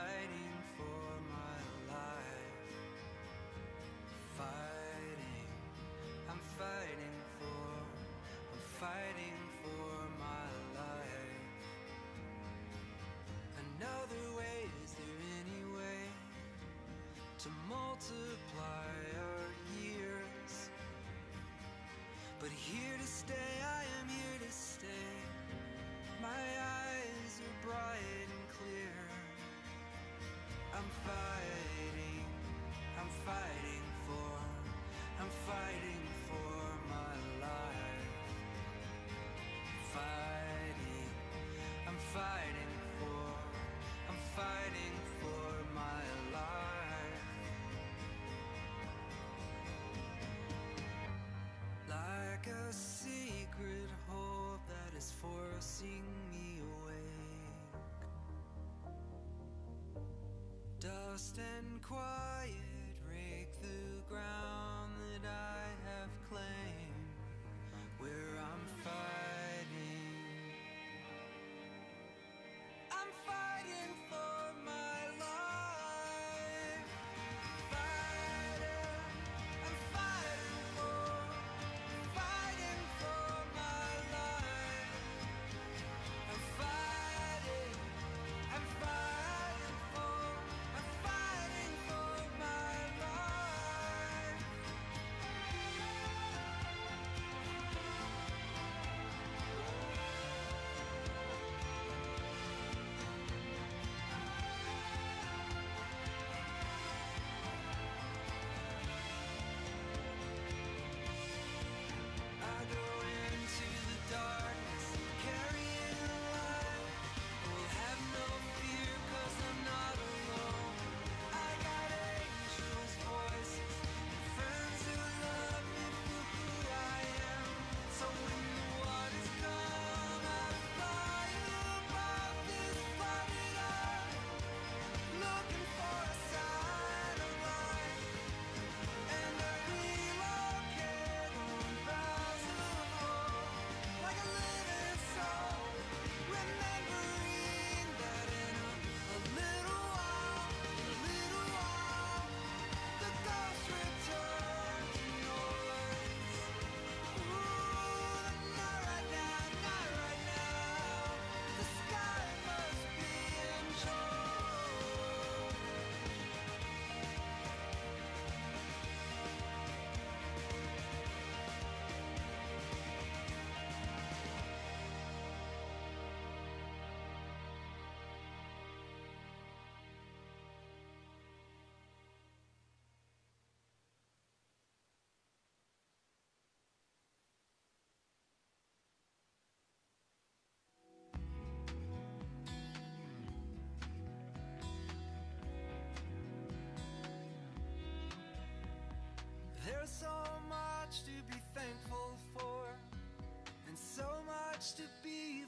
fighting for my life. Fighting, I'm fighting for, I'm fighting for my life. Another way, is there any way to multiply our years? But here to stay, I am here to stay. My I'm fighting, I'm fighting for, I'm fighting for my life. Fighting, I'm fighting. Just and quiet. There's so much to be thankful for, and so much to be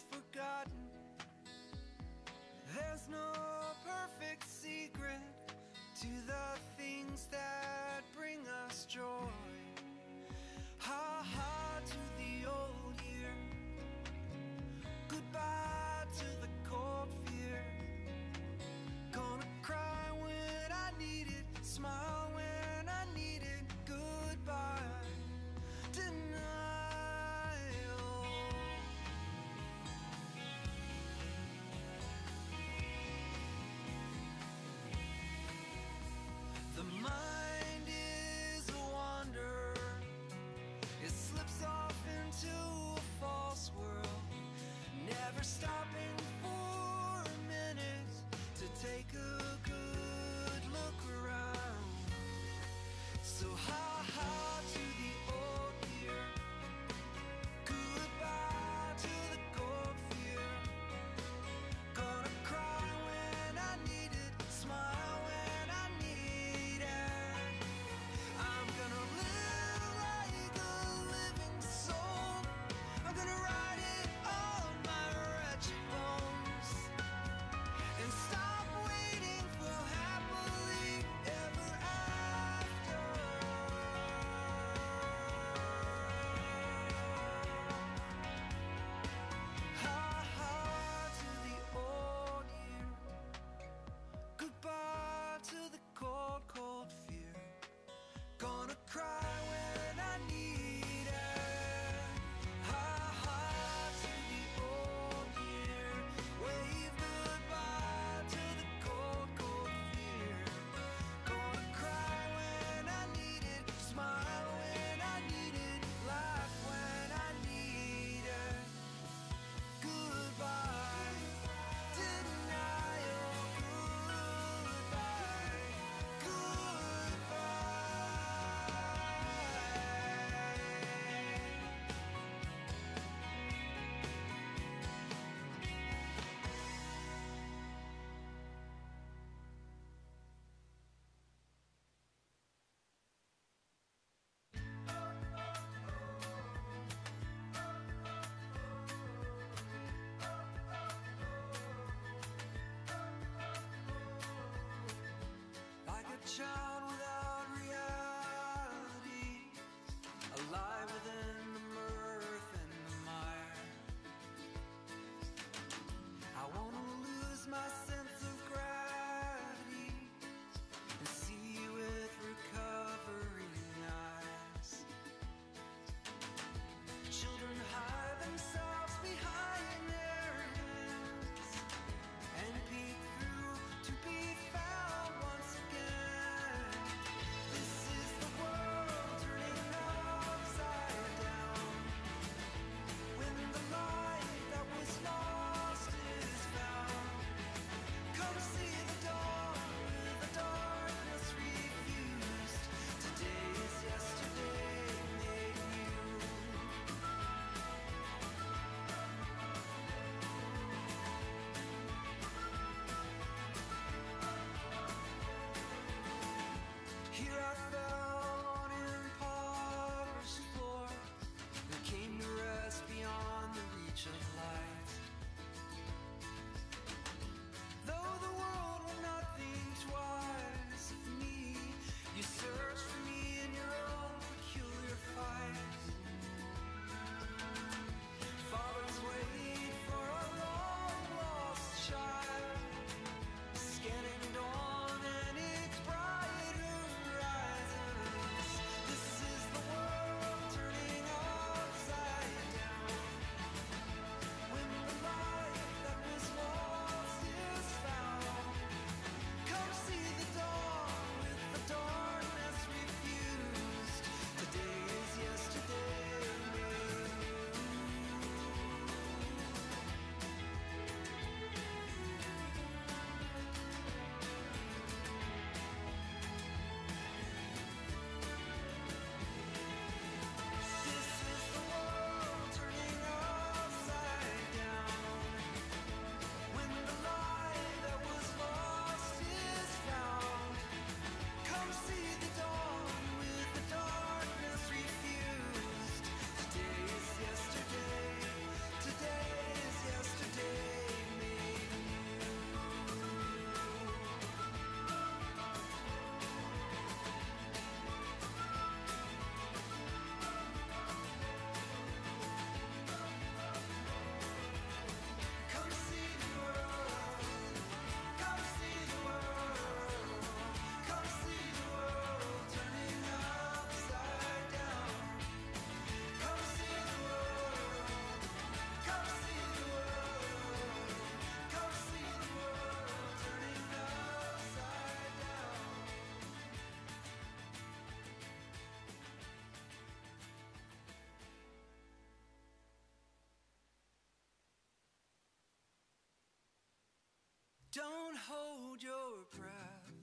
Don't hold your breath.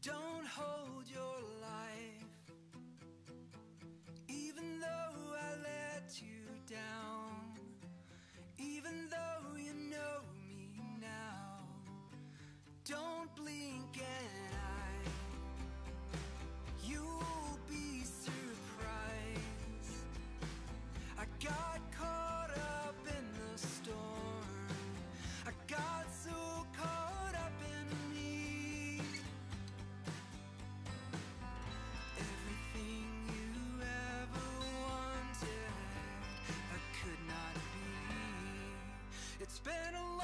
Don't hold been a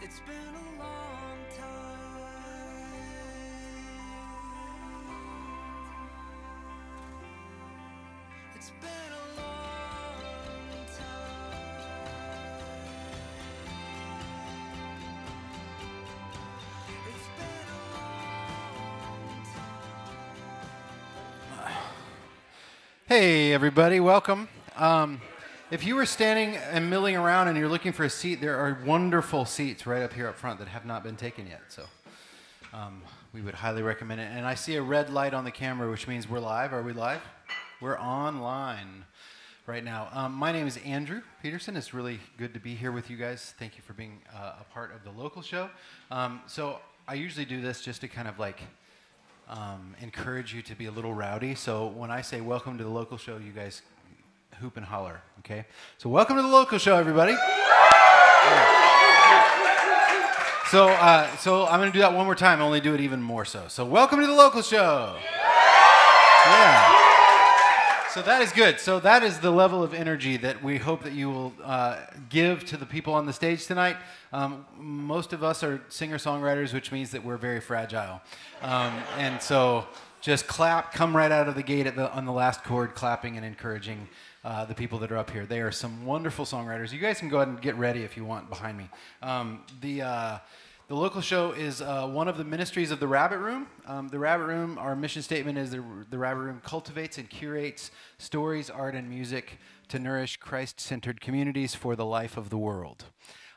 It's been a long time. It's been a long time. It's been a long time. Hey, everybody, welcome. Um, if you were standing and milling around and you're looking for a seat, there are wonderful seats right up here up front that have not been taken yet. So um, we would highly recommend it. And I see a red light on the camera, which means we're live. Are we live? We're online right now. Um, my name is Andrew Peterson. It's really good to be here with you guys. Thank you for being uh, a part of the local show. Um, so I usually do this just to kind of like um, encourage you to be a little rowdy. So when I say welcome to the local show, you guys hoop and holler, okay? So welcome to the local show, everybody. So, uh, so I'm going to do that one more time. Only do it even more so. So welcome to the local show. Yeah. So that is good. So that is the level of energy that we hope that you will uh, give to the people on the stage tonight. Um, most of us are singer-songwriters, which means that we're very fragile, um, and so just clap, come right out of the gate at the, on the last chord, clapping and encouraging uh, the people that are up here. They are some wonderful songwriters. You guys can go ahead and get ready if you want behind me. Um, the uh, the local show is uh, one of the ministries of the Rabbit Room. Um, the Rabbit Room, our mission statement is the, the Rabbit Room cultivates and curates stories, art, and music to nourish Christ centered communities for the life of the world.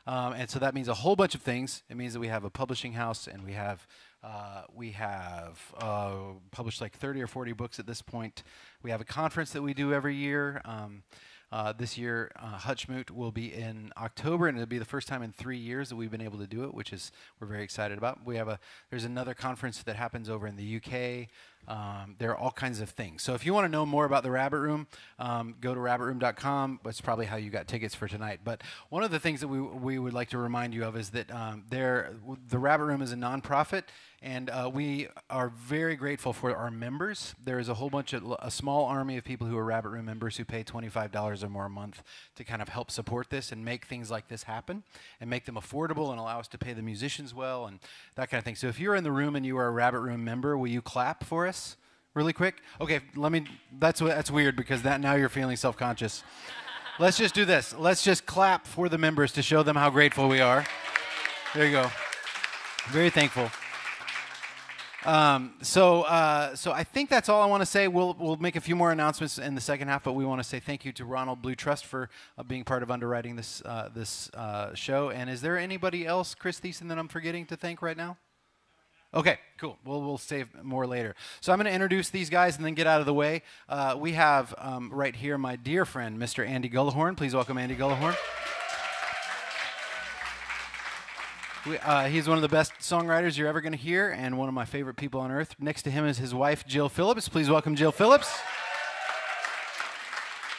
Um, and so that means a whole bunch of things. It means that we have a publishing house and we have uh, we have uh, published like 30 or 40 books at this point. We have a conference that we do every year. Um, uh, this year, uh, Hutchmoot will be in October, and it'll be the first time in three years that we've been able to do it, which is we're very excited about. We have a there's another conference that happens over in the UK. Um, there are all kinds of things. So if you want to know more about the Rabbit Room, um, go to rabbitroom.com. That's probably how you got tickets for tonight. But one of the things that we, we would like to remind you of is that um, there, the Rabbit Room is a nonprofit, and uh, we are very grateful for our members. There is a whole bunch of a small army of people who are Rabbit Room members who pay $25 or more a month to kind of help support this and make things like this happen and make them affordable and allow us to pay the musicians well and that kind of thing. So if you're in the room and you are a Rabbit Room member, will you clap for us really quick? Okay, let me. That's what that's weird because that now you're feeling self-conscious. let's just do this. Let's just clap for the members to show them how grateful we are. There you go. Very thankful. Um, so, uh, so I think that's all I want to say. We'll we'll make a few more announcements in the second half, but we want to say thank you to Ronald Blue Trust for uh, being part of underwriting this uh, this uh, show. And is there anybody else, Chris Thiessen, that I'm forgetting to thank right now? Okay, cool. Well, we'll save more later. So I'm going to introduce these guys and then get out of the way. Uh, we have um, right here my dear friend, Mr. Andy Gullahorn. Please welcome Andy Gullahorn. We, uh, he's one of the best songwriters you're ever going to hear, and one of my favorite people on earth. Next to him is his wife, Jill Phillips. Please welcome Jill Phillips.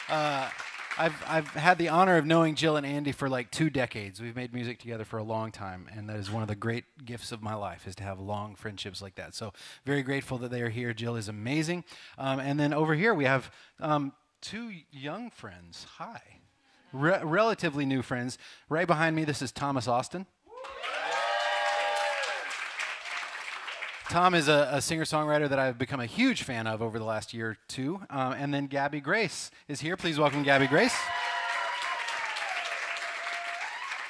Uh, I've, I've had the honor of knowing Jill and Andy for like two decades. We've made music together for a long time, and that is one of the great gifts of my life is to have long friendships like that. So very grateful that they are here. Jill is amazing. Um, and then over here we have um, two young friends. Hi. Re- relatively new friends. Right behind me, this is Thomas Austin. Tom is a, a singer songwriter that I've become a huge fan of over the last year or two. Um, and then Gabby Grace is here. Please welcome Gabby Grace.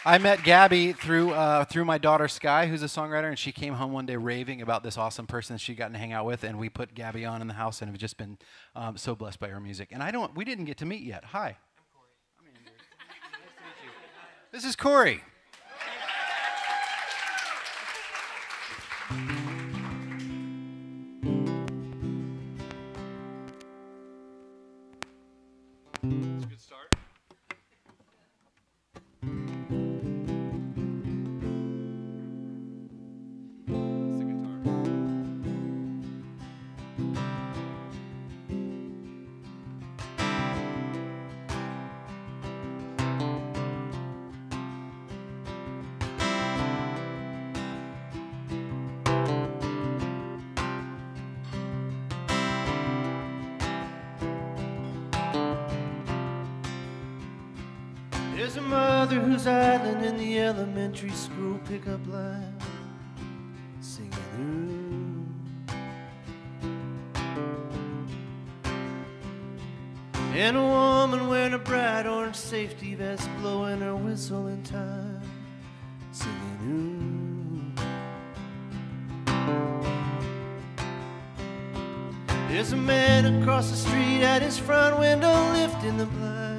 I met Gabby through uh, through my daughter Skye, who's a songwriter, and she came home one day raving about this awesome person that she'd gotten to hang out with, and we put Gabby on in the house, and have just been um, so blessed by her music. And I don't, we didn't get to meet yet. Hi. I'm Corey. I'm Andrew. nice to meet you. This is Corey. There's a mother who's idling in the elementary school pickup line, singing ooh. And a woman wearing a bright orange safety vest, blowing her whistle in time, singing ooh. There's a man across the street at his front window lifting the blinds.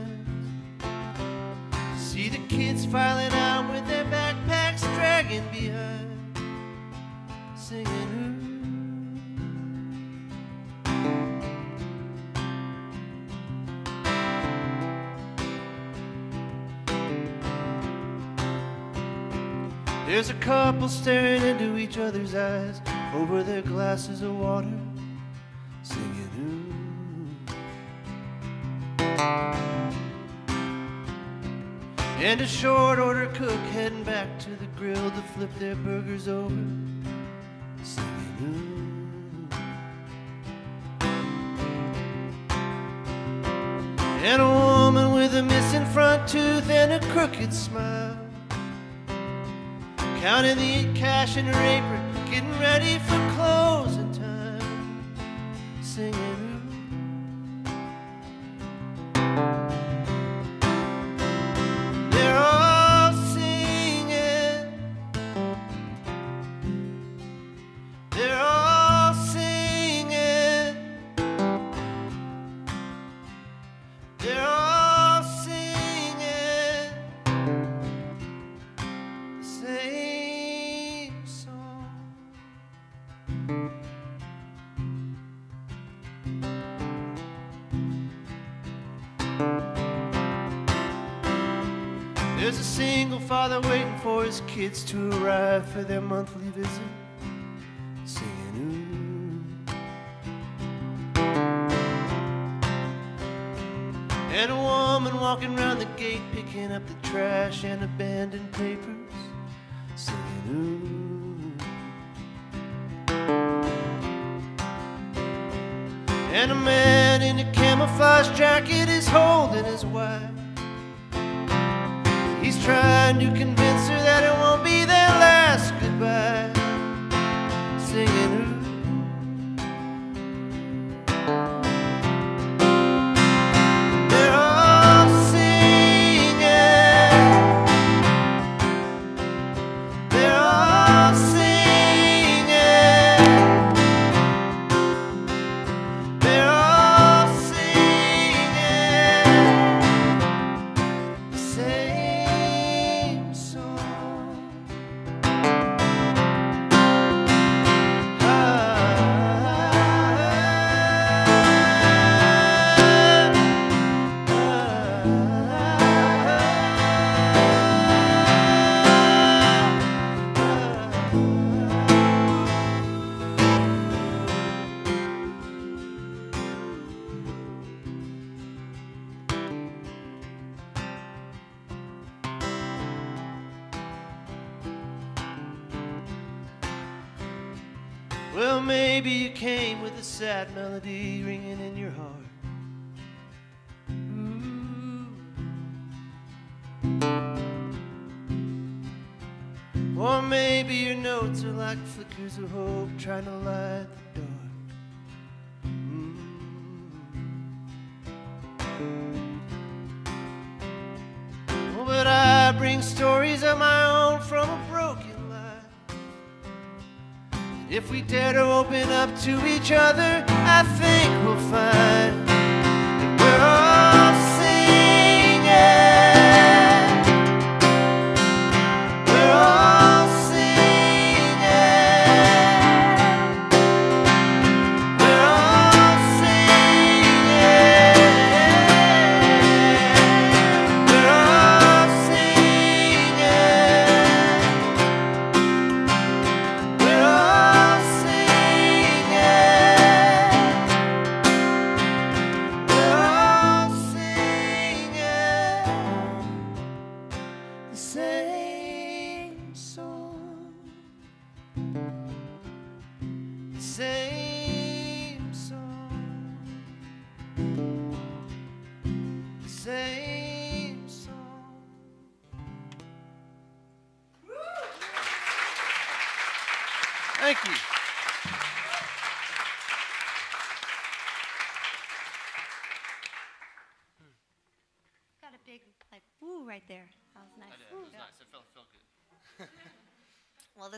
There's a couple staring into each other's eyes over their glasses of water, singing ooh. And a short order cook heading back to the grill to flip their burgers over. Singing, ooh. And a woman with a missing front tooth and a crooked smile. Counting the cash in her apron, getting ready for closing his kids to arrive for their monthly visit, singing ooh. And a woman walking around the gate picking up the trash and abandoned papers, singing ooh. And a man in a camouflage jacket is holding his wife. He's trying to convince Or maybe your notes are like flickers of hope trying to light the dark. Mm oh, but I bring stories of my own from a broken life. And if we dare to open up to each other, I think we'll find that we're all.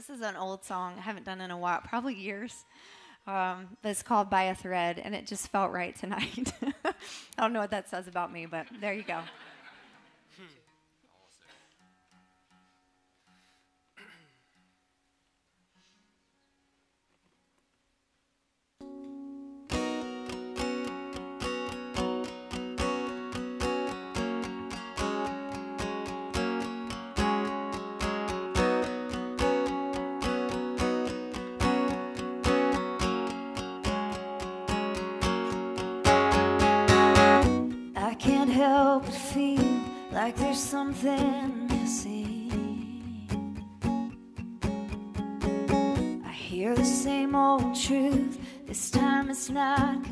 This is an old song I haven't done in a while, probably years. Um, that's called By a Thread, and it just felt right tonight. I don't know what that says about me, but there you go. something missing. I hear the same old truth, this time it's not.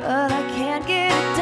but I can't get it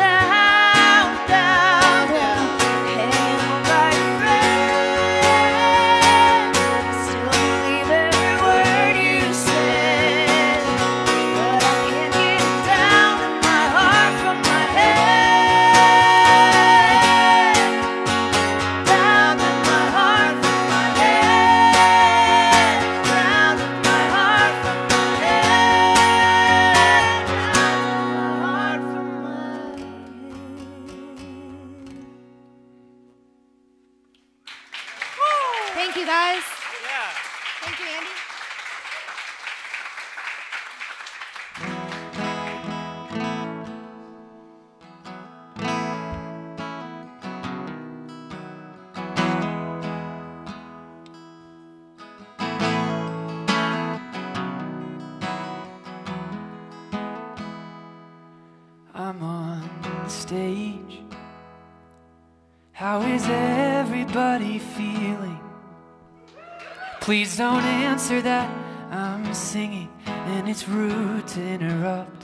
answer that. I'm singing, and it's rude to interrupt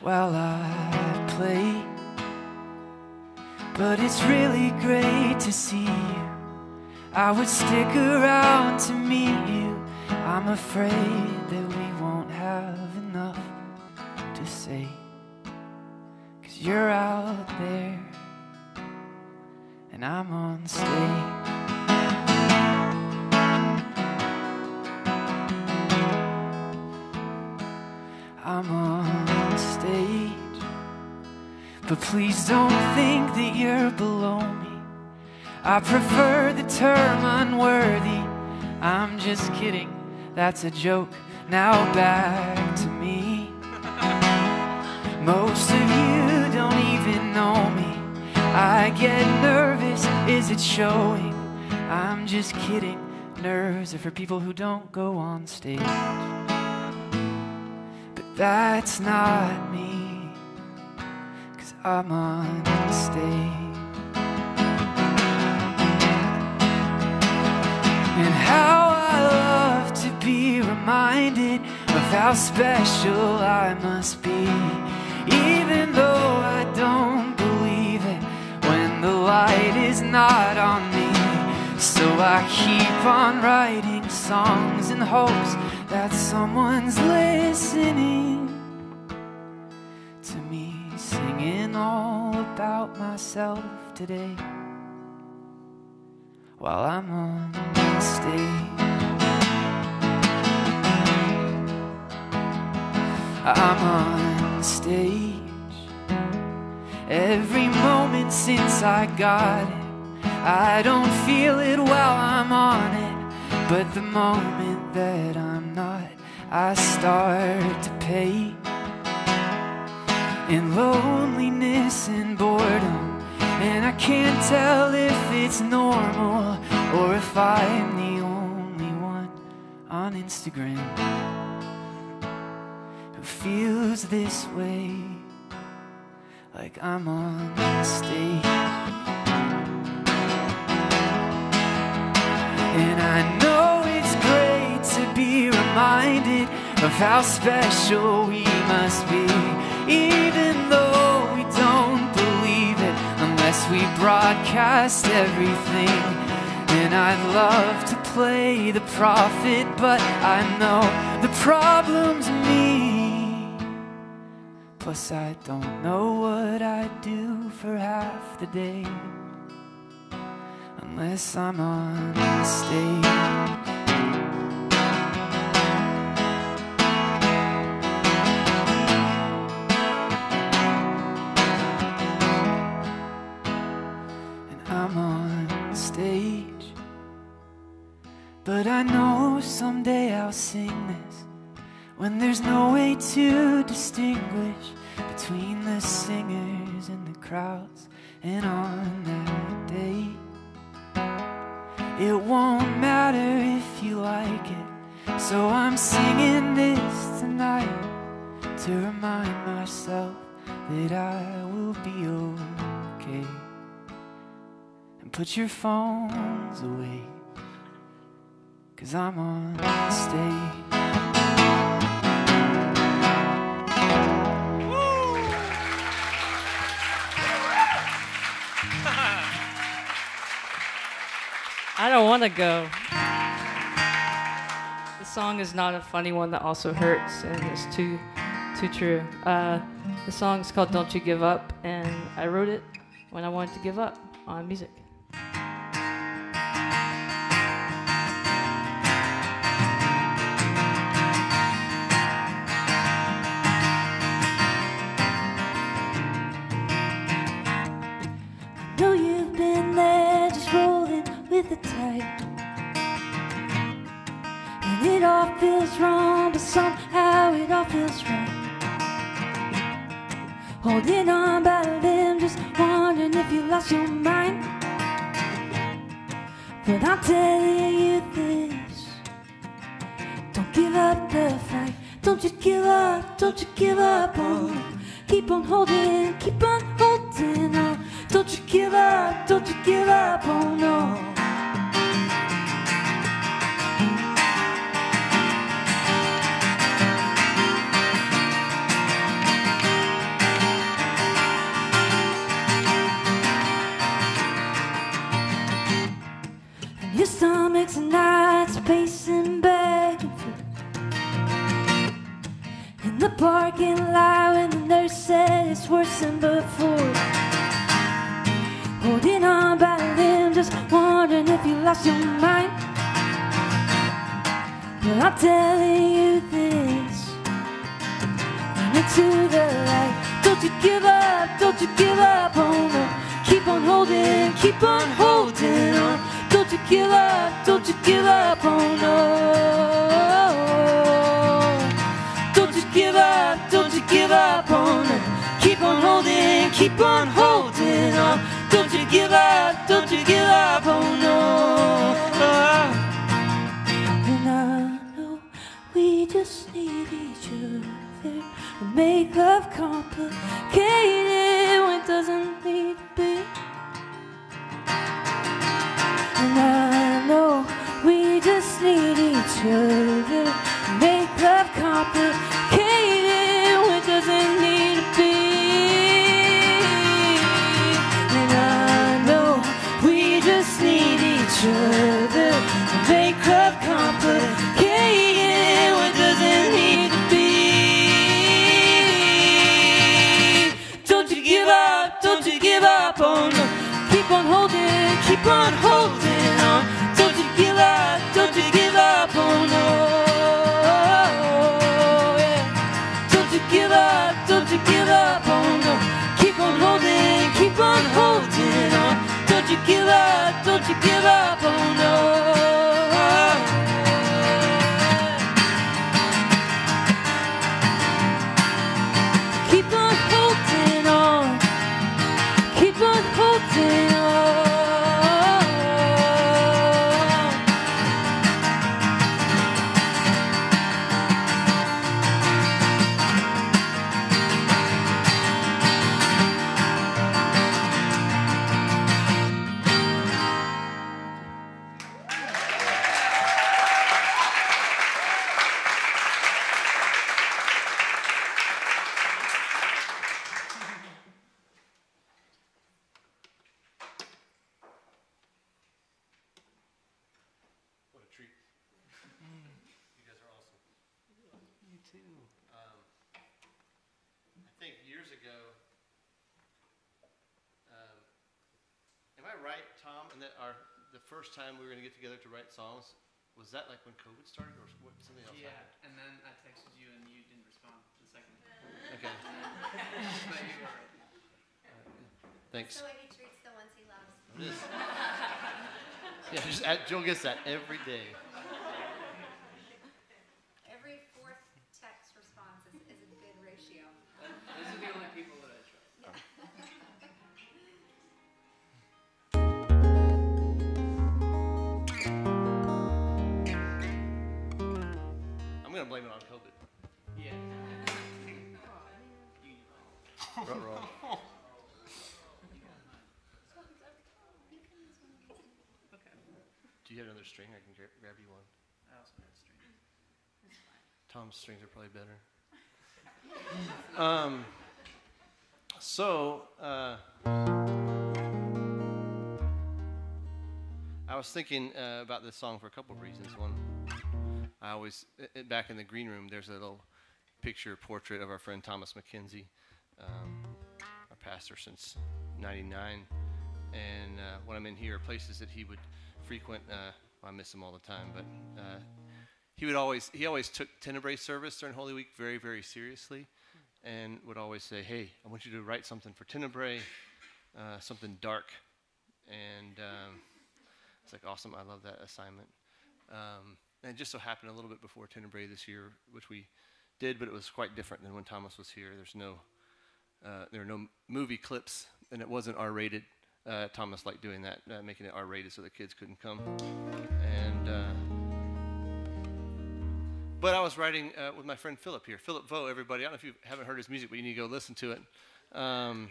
while I play. But it's really great to see you. I would stick around to meet you. I'm afraid that we won't have enough to say. Cause you're out there, and I'm on stage. Please don't think that you're below me. I prefer the term unworthy. I'm just kidding, that's a joke. Now back to me. Most of you don't even know me. I get nervous, is it showing? I'm just kidding. Nerves are for people who don't go on stage. But that's not me, I'm on stage. And how I love to be reminded of how special I must be. Even though I don't believe it when the light is not on me. So I keep on writing songs in hopes that someone's listening all about myself today while I'm on stage. I'm on stage. Every moment since I got it, I don't feel it while I'm on it. But the moment that I'm not, I start to pay in loneliness and boredom. And I can't tell if it's normal or if I'm the only one on Instagram who feels this way like I'm on stage. And I know it's great to be reminded of how special we must be, even though we don't believe it unless we broadcast everything. And I'd love to play the prophet, but I know the problem's me. Plus, I don't know what I'd do for half the day unless I'm on stage. When there's no way to distinguish between the singers and the crowds. And on that day, it won't matter if you like it. So I'm singing this tonight to remind myself that I will be okay. And put your phones away, cause I'm on stage. I don't want to go. The song is not a funny one that also hurts, and it's too, too true. Uh, the song is called "Don't You Give Up," and I wrote it when I wanted to give up on music. The tide. And it all feels wrong, but somehow it all feels right. Holding on by a limb, just wondering if you lost your mind. But I'm telling you this don't give up the fight. Don't you give up, don't you give up. Oh, keep on holding, keep on holding. on. Don't you give up, don't you give up, oh no. Stomach's and nights pacing back and forth. In the parking lot when the nurse said it's worse than before. Holding on by a limb, just wondering if you lost your mind. But I'm telling you this. Into the light. Don't you give up, don't you give up, oh no. Keep on holding, keep on holding on. Don't you give up, don't you give up, oh no. Don't you give up, don't you give up on it. Keep on holding, keep on holding on. Don't you give up, don't you give up, oh no. And I know we just need each other. Make love complicated when it doesn't need to be. And I know we just need each other. Make love complicated when it doesn't need to be. And I know we just need each other. Make love complicated when it doesn't need to be. Don't you give up, don't you give up, no. Keep on holding, keep on holding first time we were gonna get together to write songs, was that like when COVID started or what, something else Yeah, happened? and then I texted you and you didn't respond the second. Okay, But you were right. thanks. So he treats the ones he loves. Yeah, just add, Joel gets that every day. Gonna blame it on COVID. Yeah. Ruh-roh. Do you have another string? I can gra- grab you one. I also have strings. Tom's strings are probably better. um, so, uh, I was thinking uh, about this song for a couple of reasons. One, I always, i- i- back in the green room, there's a little picture portrait of our friend Thomas McKenzie, um, our pastor since 99. And uh, when I'm in here, places that he would frequent, uh, I miss him all the time, but uh, he would always he always took Tenebrae service during Holy Week very very seriously, and would always say, "Hey, I want you to write something for Tenebrae, uh, something dark," and um, it's like awesome. I love that assignment. Um, and it just so happened a little bit before Tenebrae this year, which we did, but it was quite different than when Thomas was here. There's no uh, there are no movie clips, and it wasn't R-rated. Uh, Thomas liked doing that, uh, making it R-rated so the kids couldn't come. And uh, but I was writing uh, with my friend Philip here. Philip Vo, everybody. I don't know if you haven't heard his music, but you need to go listen to it. Um,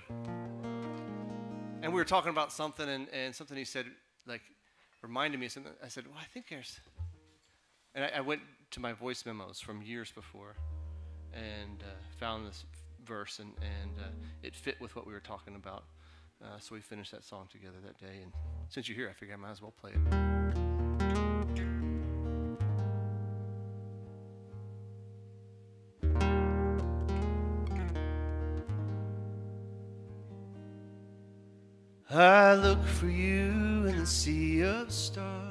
and we were talking about something, and, and something he said, like, reminded me of something. I said, well, I think there's. And I, I went to my voice memos from years before and uh, found this verse, and, and uh, it fit with what we were talking about. Uh, so we finished that song together that day. And since you're here, I figured I might as well play it. I look for you in the sea of stars.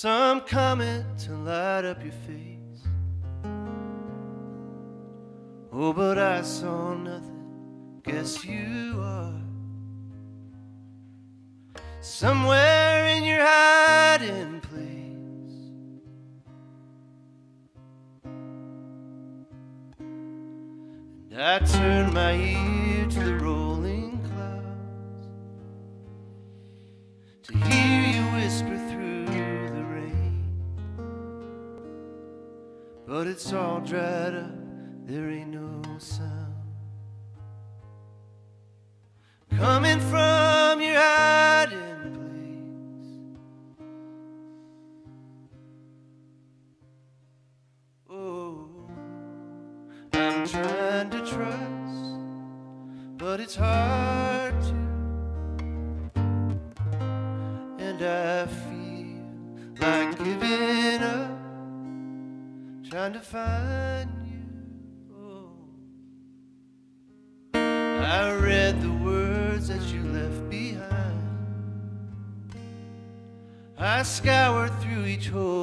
Some comet to light up your face. Oh, but I saw nothing. Guess you are somewhere in your hiding place. And I turned my ear to the rolling it's all dried up, there ain't no sound coming from your hiding place. Oh, I'm trying to trust, but it's hard to. Trying to find you. Oh. I read the words that you left behind. I scoured through each holy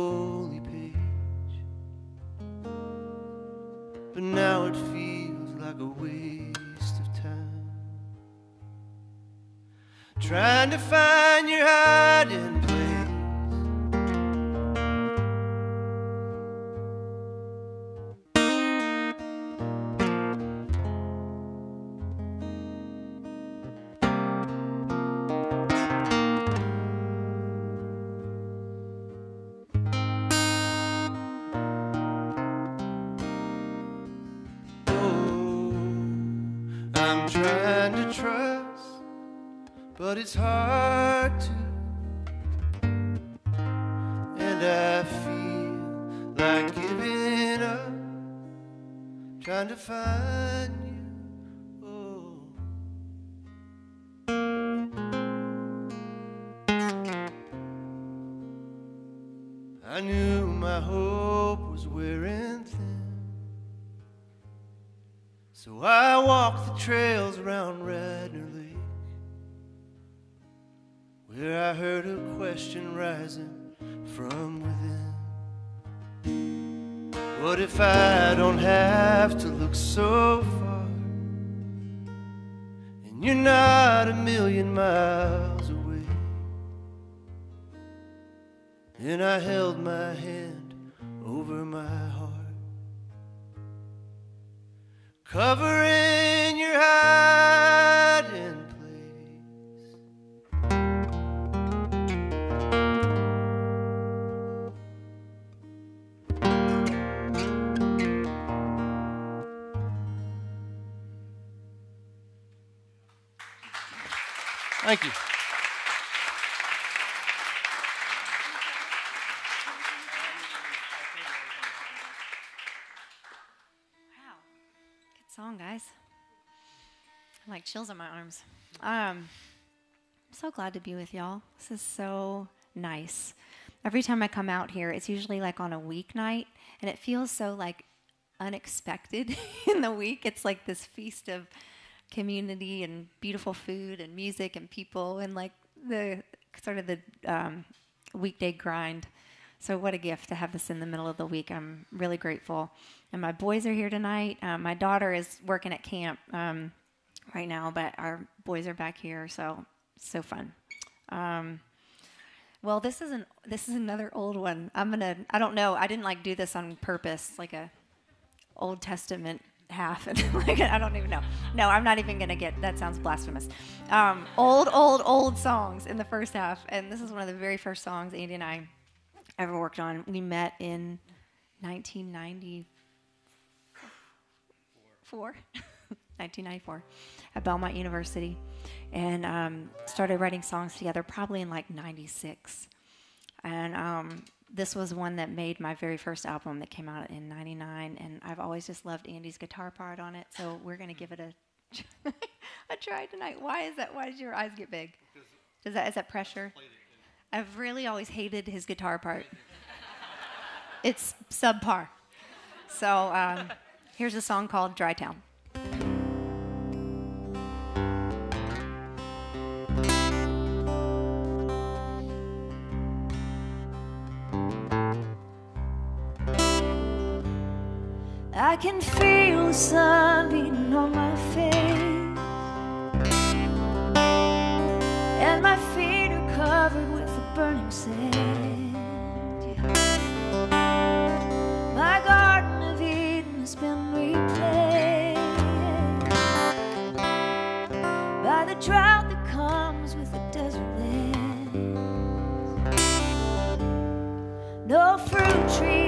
Guys. I like chills on my arms. Um, I'm so glad to be with y'all. This is so nice. Every time I come out here, it's usually like on a weeknight, and it feels so like unexpected in the week. It's like this feast of community and beautiful food and music and people and like the sort of the um, weekday grind. So what a gift to have this in the middle of the week. I'm really grateful. And my boys are here tonight. Um, my daughter is working at camp um, right now, but our boys are back here, so so fun. Um, well, this is an this is another old one. I'm gonna. I don't know. I didn't like do this on purpose, like a Old Testament half, and like I don't even know. No, I'm not even gonna get. That sounds blasphemous. Um, old, old, old songs in the first half, and this is one of the very first songs Andy and I ever worked on. We met in 1994. 1994, at Belmont University, and um, started writing songs together probably in like '96. And um, this was one that made my very first album that came out in '99, and I've always just loved Andy's guitar part on it. So we're gonna give it a a try tonight. Why is that? Why did your eyes get big? Does that is that pressure? I've really always hated his guitar part. It's subpar. So um, here's a song called Dry Town. I can feel the sun beating on my face, burning sand. My garden of Eden has been replaced by the drought that comes with the desert land. No fruit trees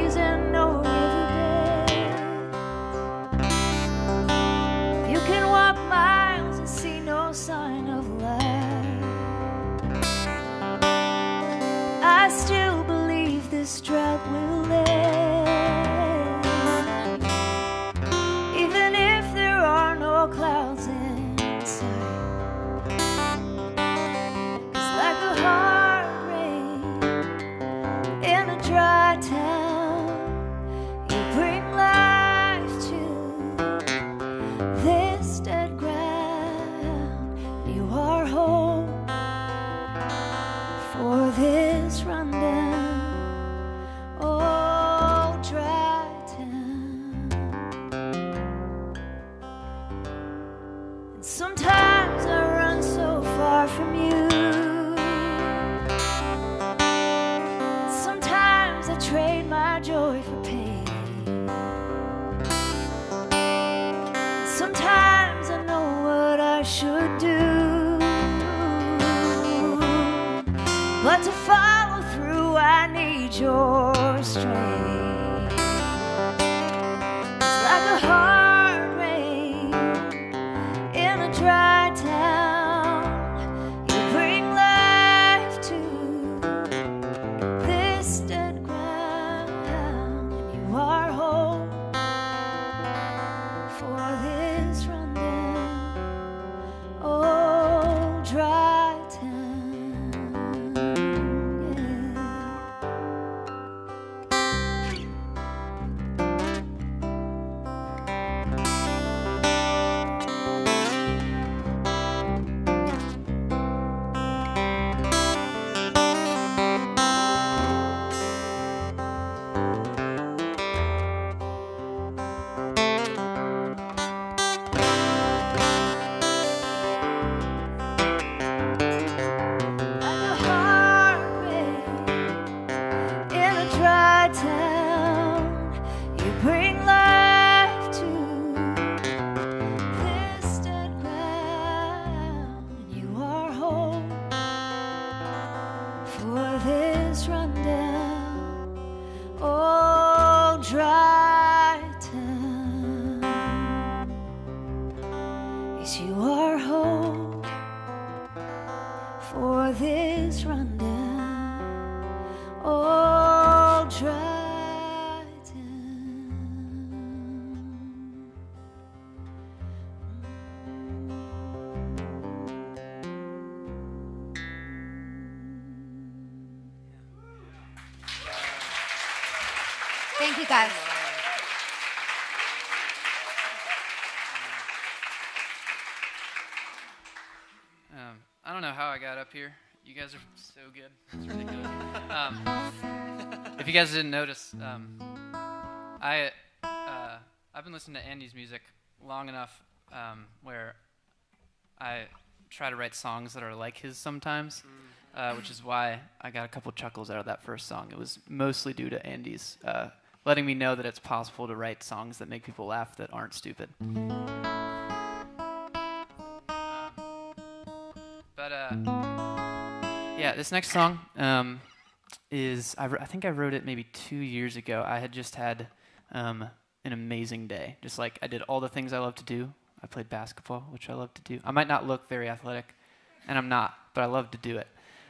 up here. You guys are so good. It's um, if you guys didn't notice, um, I uh, I've been listening to Andy's music long enough um, where I try to write songs that are like his sometimes, uh, which is why I got a couple chuckles out of that first song. It was mostly due to Andy's uh, letting me know that it's possible to write songs that make people laugh that aren't stupid. Yeah, this next song um, is I, I think I wrote it maybe two years ago. I had just had um, an amazing day. Just like I did all the things I love to do. I played basketball, which I love to do. I might not look very athletic, and I'm not, but I love to do it.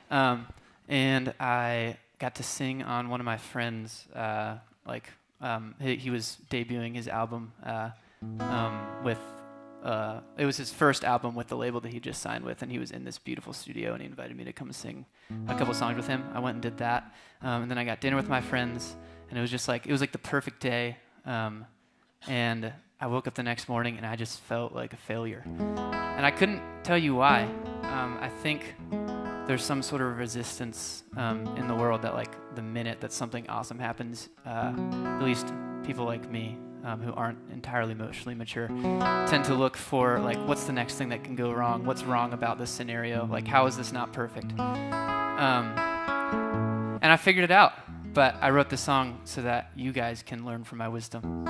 Um, and I got to sing on one of my friends, uh, like um, he, he was debuting his album uh, um, with. Uh, it was his first album with the label that he just signed with, and he was in this beautiful studio, and he invited me to come sing a couple songs with him. I went and did that, um, and then I got dinner with my friends, and it was just like it was like the perfect day. Um, and I woke up the next morning, and I just felt like a failure, and I couldn't tell you why. Um, I think there's some sort of resistance um, in the world that like the minute that something awesome happens, uh, at least people like me um, who aren't entirely emotionally mature tend to look for like what's the next thing that can go wrong what's wrong about this scenario like how is this not perfect um, and i figured it out but i wrote this song so that you guys can learn from my wisdom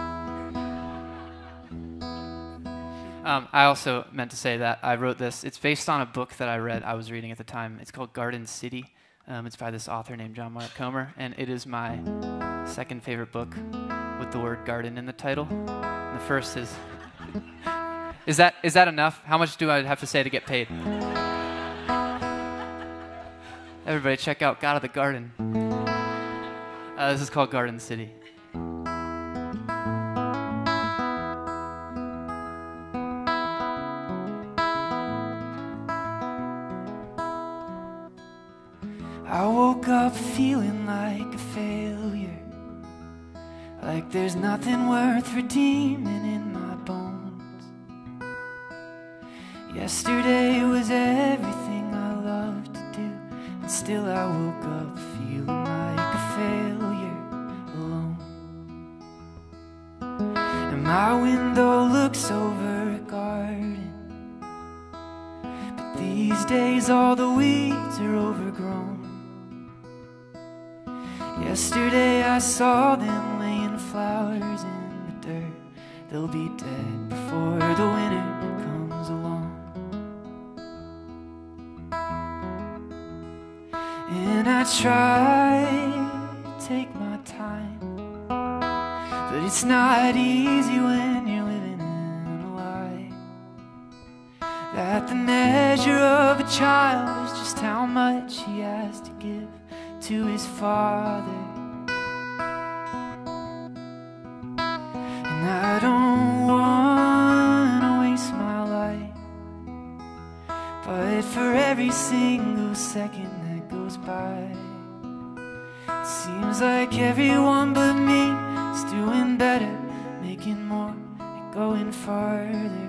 Um, I also meant to say that I wrote this. It's based on a book that I read, I was reading at the time. It's called Garden City. Um, it's by this author named John Mark Comer, and it is my second favorite book with the word garden in the title. And the first is. Is that is that enough? How much do I have to say to get paid? Everybody, check out God of the Garden. Uh, this is called Garden City. I woke up feeling like a failure. Like there's nothing worth redeeming in my bones. Yesterday was everything I loved to do, and still I woke up feeling like a failure alone. And my window looks over a garden. But these days all the weeds are overgrown. Yesterday I saw them flowers in the dirt. They'll be dead before the winter comes along. And I try to take my time, but it's not easy when you're living in a lie. That the measure of a child is just how much he has to give to his father. I don't want to waste my life, but for every single second that goes by, it seems like everyone but me is doing better, making more, and going farther.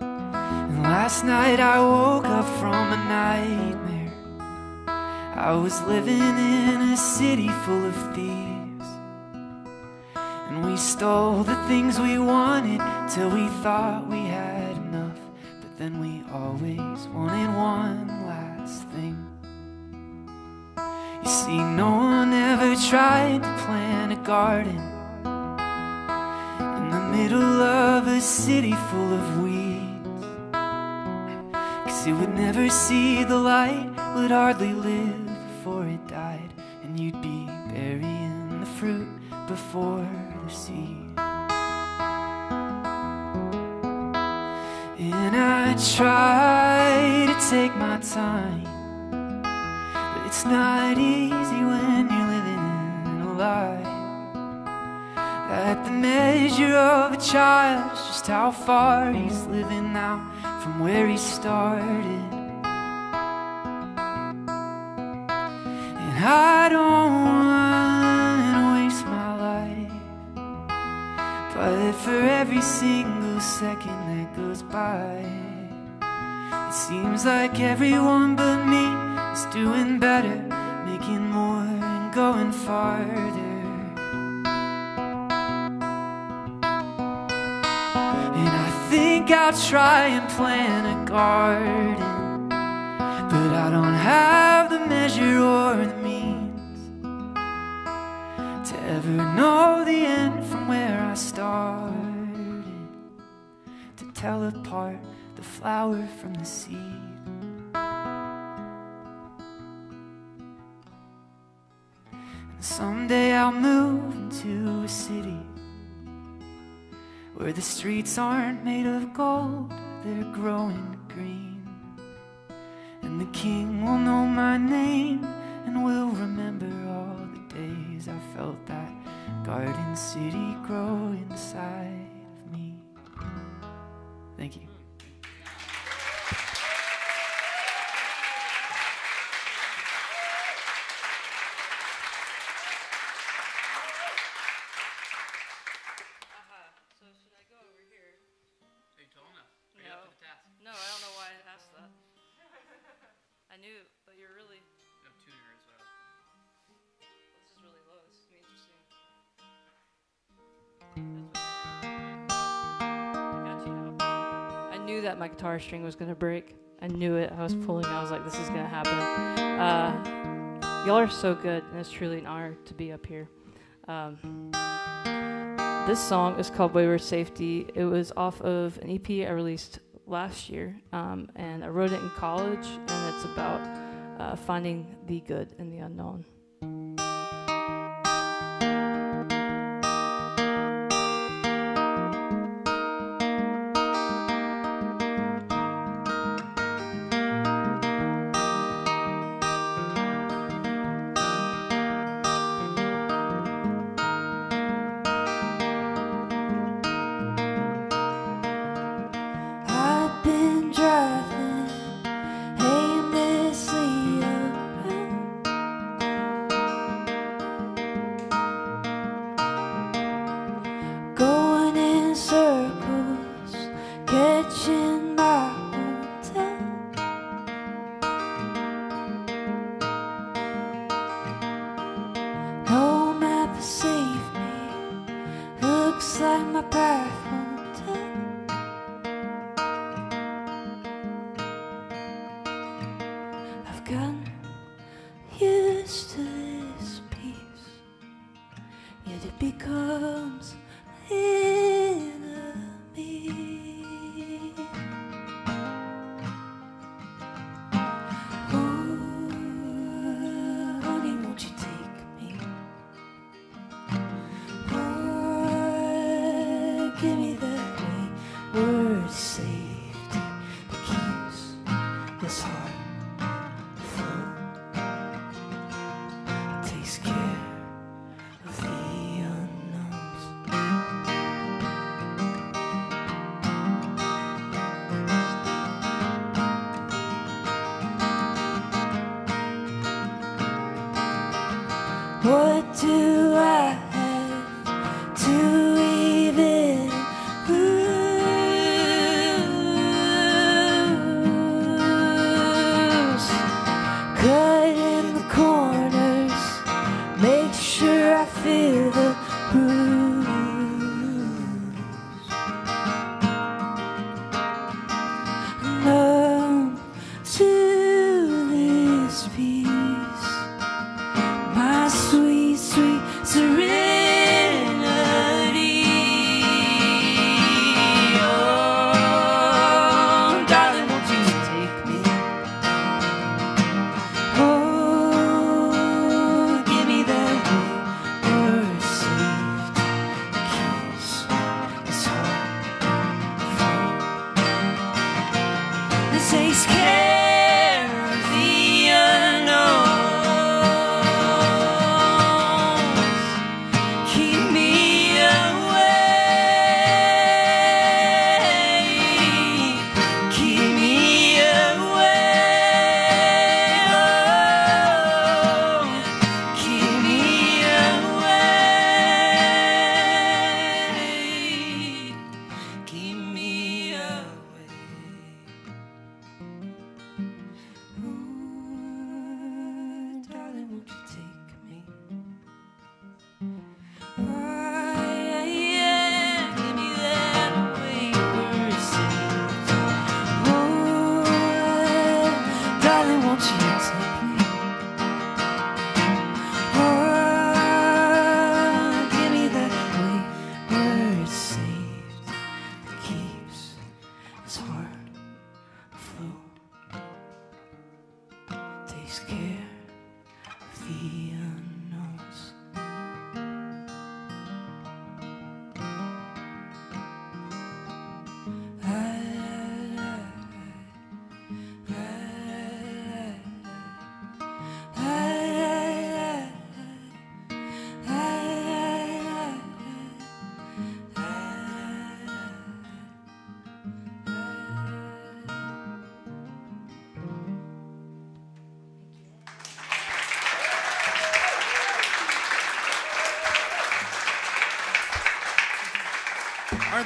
And last night I woke up from a nightmare. I was living in a city full of thieves. We stole the things we wanted till we thought we had enough. But then we always wanted one last thing. You see, no one ever tried to plant a garden in the middle of a city full of weeds. Cause it would never see the light, would hardly live before it died, and you'd be burying the fruit before the seed. And I try to take my time, but it's not easy when you're living in a lie. That the measure of a child just how far he's living now from where he started. And I don't want but for every single second that goes by, it seems like everyone but me is doing better, making more, and going farther. And I think I'll try and plant a garden, but I don't have the measure or the means ever know the end from where I started, to tell apart the flower from the seed. And someday I'll move into a city where the streets aren't made of gold, they're growing green. And the king will know my name and will remember I felt that garden city grow inside of me. Thank you. That my guitar string was gonna break. I knew it. I was pulling. I was like, "This is gonna happen." Uh, y'all are so good, and it's truly an honor to be up here. Um, this song is called Wayward Safety. It was off of an EP I released last year, um, and I wrote it in college, and it's about uh, finding the good in the unknown. I feel the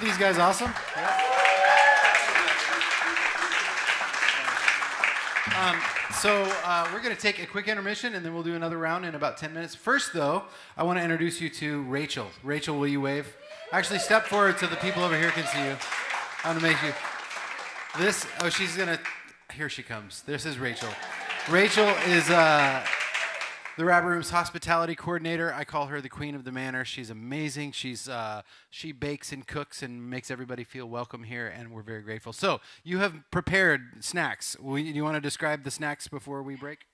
these guys awesome? Um, so uh, we're going to take a quick intermission and then we'll do another round in about 10 minutes. First, though, I want to introduce you to Rachel. Rachel, will you wave? Actually, step forward so the people over here can see you. I want to make you. This, oh, she's going to, here she comes. This is Rachel. Rachel is uh, the Rabbit Room's hospitality coordinator. I call her the queen of the manor. She's amazing. She's uh, she bakes and cooks and makes everybody feel welcome here, and we're very grateful. So you have prepared snacks. You, you want to describe the snacks before we break?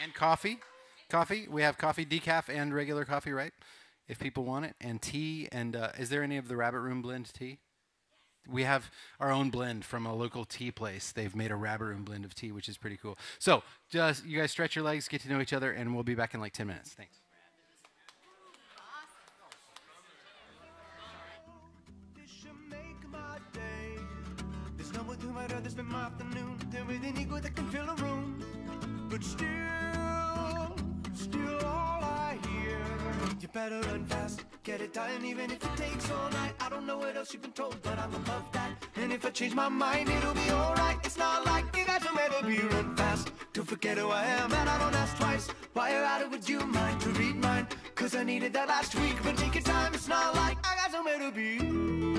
And coffee. Coffee. We have coffee, decaf, and regular coffee, right? If people want it, and tea. And uh, is there any of the Rabbit Room blend tea? We have our own blend from a local tea place. They've made a Rabbit Room blend of tea, which is pretty cool. So, just you guys stretch your legs, get to know each other, and we'll be back in like 10 minutes. Thanks. This still, all I hear. You better run fast, get it done, even if it takes all night. I don't know what else you've been told, but I'm above that. And if I change my mind, it'll be alright. It's not like you guys will never be run fast. Don't forget who I am, and I don't ask twice. Why out of would you mind to read mine? Cause I needed that last week, but take your time, it's not like I got somewhere to be.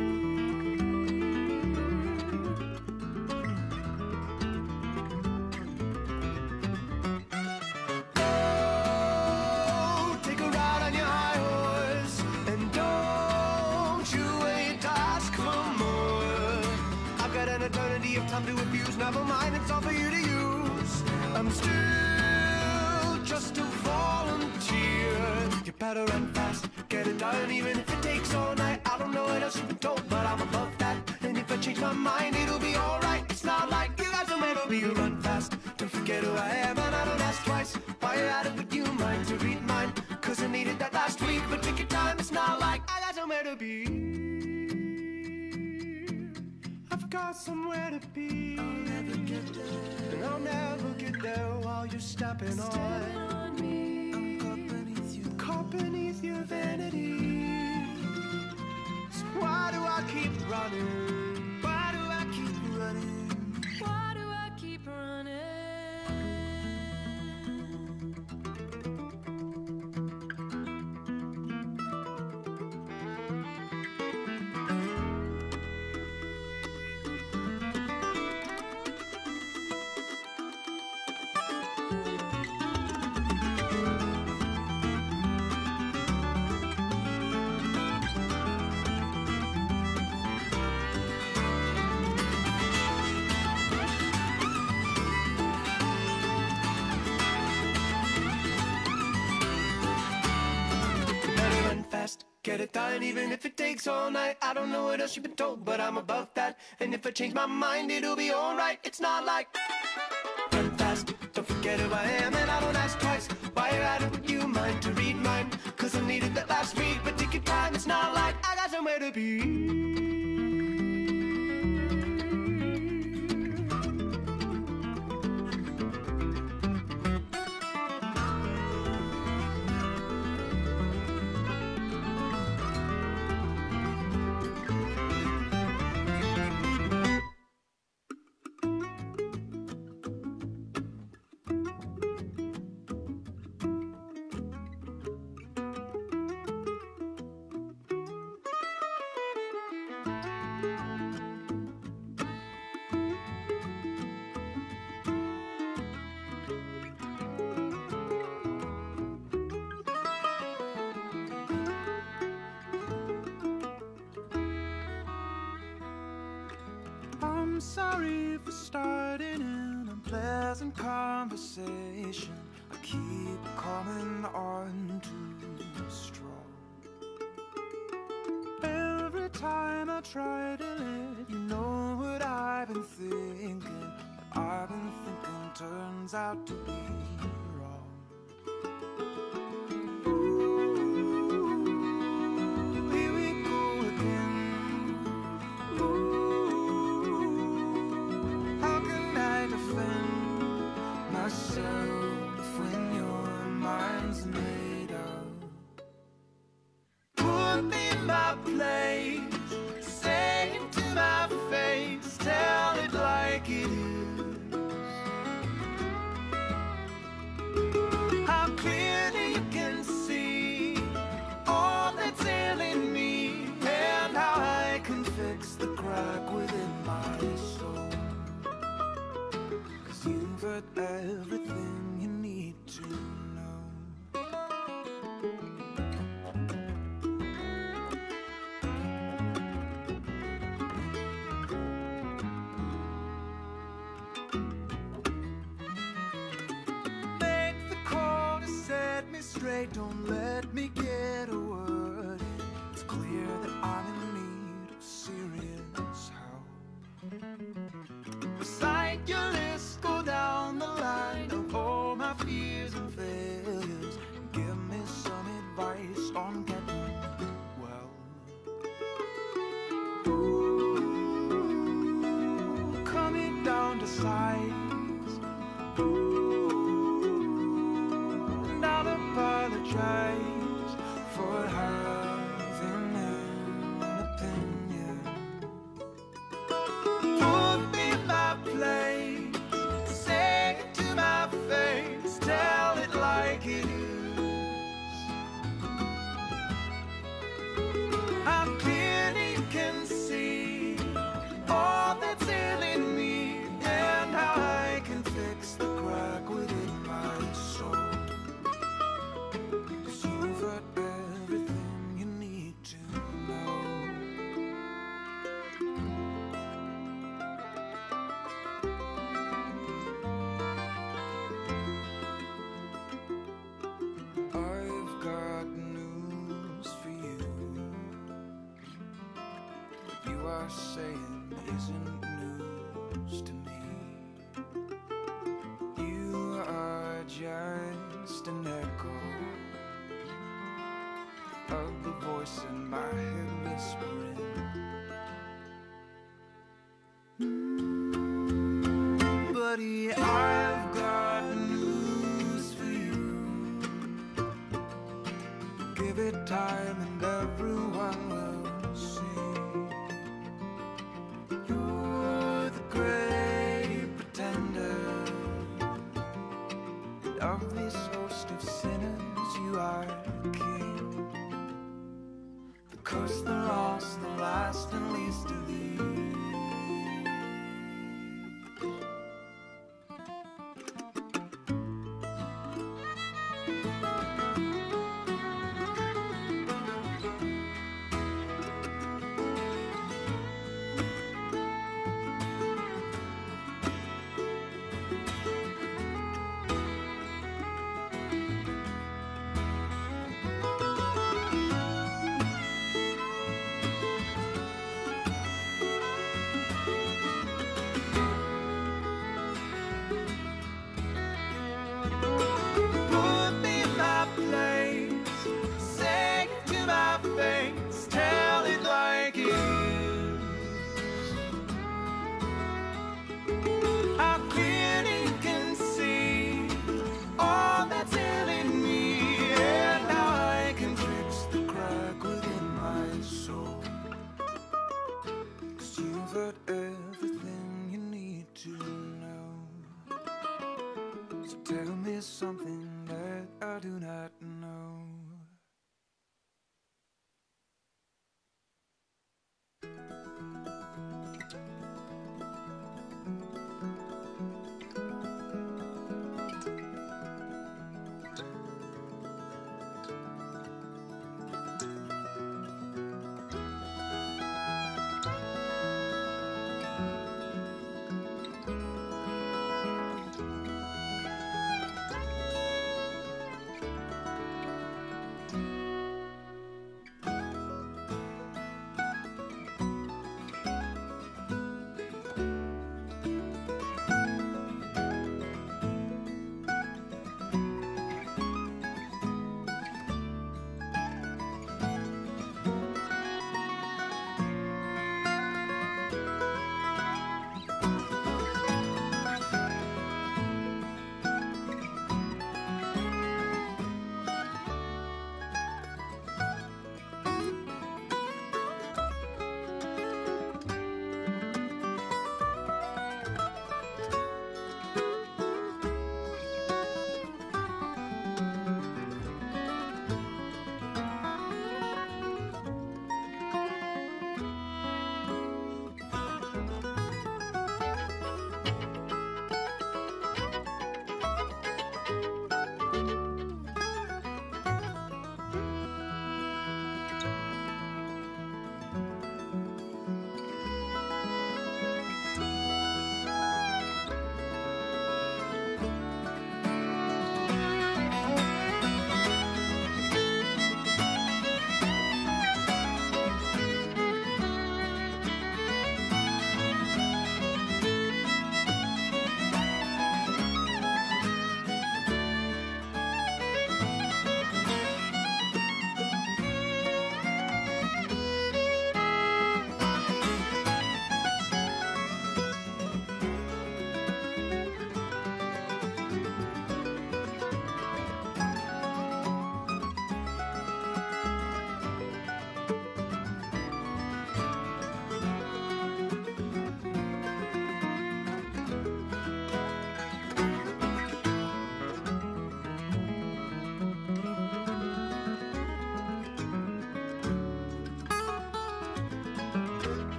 Get it done, even if it takes all night. I don't know what else you've been told, but I'm above that. And if I change my mind, it'll be alright. It's not like run fast, don't forget who I am, and I don't ask twice. Why you're it, would you mind to read mine? Cause I needed that last week, but take your time, it's not like I got somewhere to be.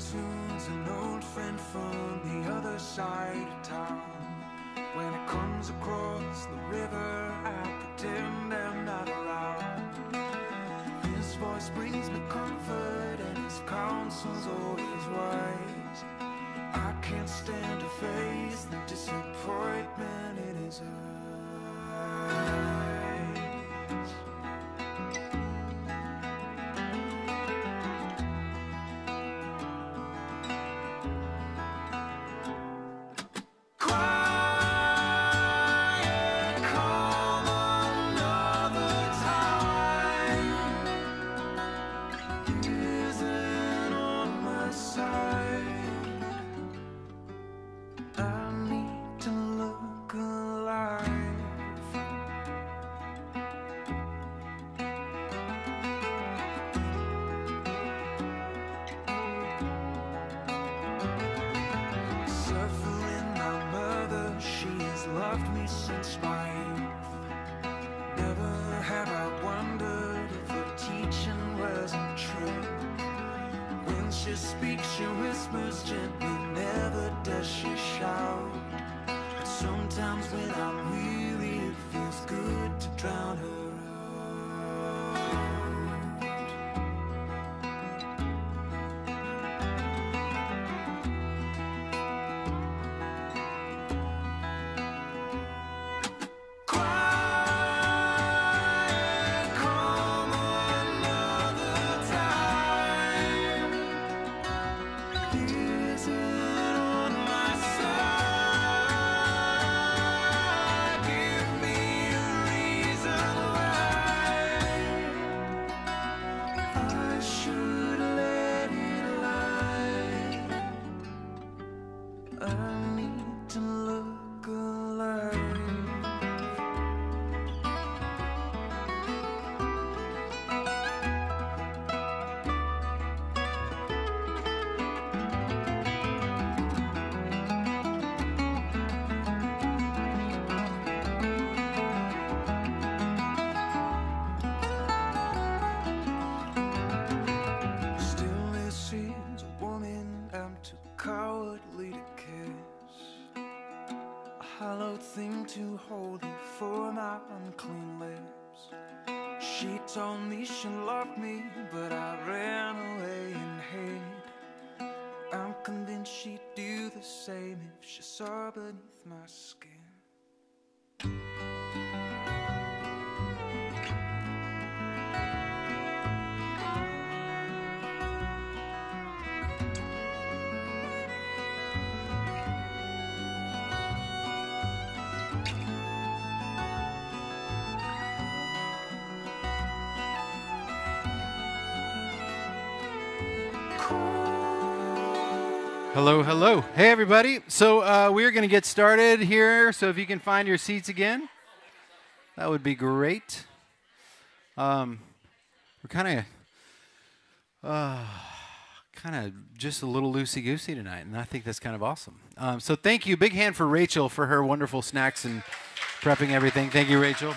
Solitude's an old friend from the other side of town. When it comes across the river, I pretend I'm not around. His voice brings me comfort, and his counsel's always wise. I can't stand to face the disappointment She told me she loved me, but I ran away and hid. I'm convinced she'd do the same if she saw beneath my skin. Hello, hello. Hey, everybody. So uh, we're going to get started here. So if you can find your seats again, that would be great. Um, we're kind of, uh, kind of just a little loosey goosey tonight, and I think that's kind of awesome. Um, so thank you. Big hand for Rachel for her wonderful snacks and prepping everything. Thank you, Rachel.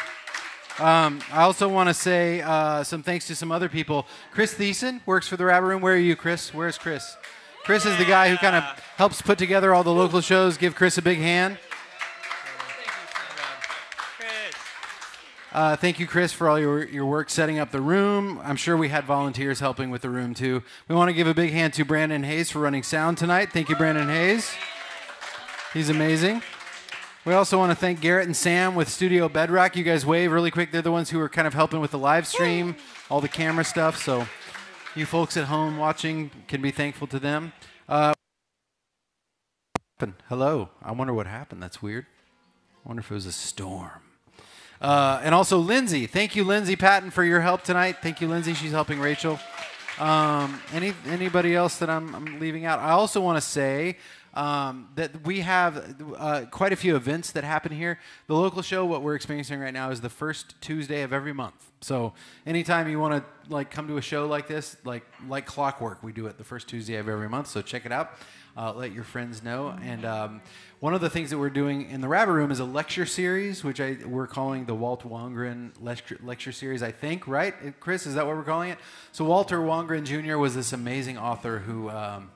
Um, I also want to say uh, some thanks to some other people. Chris Thiessen works for the Rabbit Room. Where are you, Chris? Where's Chris? Chris is the guy who kind of helps put together all the local shows. Give Chris a big hand. Uh, thank you, Chris, for all your, your work setting up the room. I'm sure we had volunteers helping with the room too. We want to give a big hand to Brandon Hayes for running sound tonight. Thank you, Brandon Hayes. He's amazing. We also want to thank Garrett and Sam with Studio Bedrock. You guys wave really quick. They're the ones who are kind of helping with the live stream, all the camera stuff. So you folks at home watching can be thankful to them. Uh, hello. I wonder what happened. That's weird. I wonder if it was a storm. Uh, and also Lindsay. Thank you, Lindsay Patton, for your help tonight. Thank you, Lindsay. She's helping Rachel. Um, any anybody else that I'm, I'm leaving out? I also want to say um, that we have uh, quite a few events that happen here. The local show, what we're experiencing right now, is the first Tuesday of every month. So anytime you want to like come to a show like this, like like clockwork, we do it the first Tuesday of every month. So check it out. Uh, let your friends know. And um, one of the things that we're doing in the Rabbit Room is a lecture series, which I, we're calling the Walt Wangerin lecture, lecture series, I think, right? Chris, is that what we're calling it? So Walter Wangerin Jr. was this amazing author who um,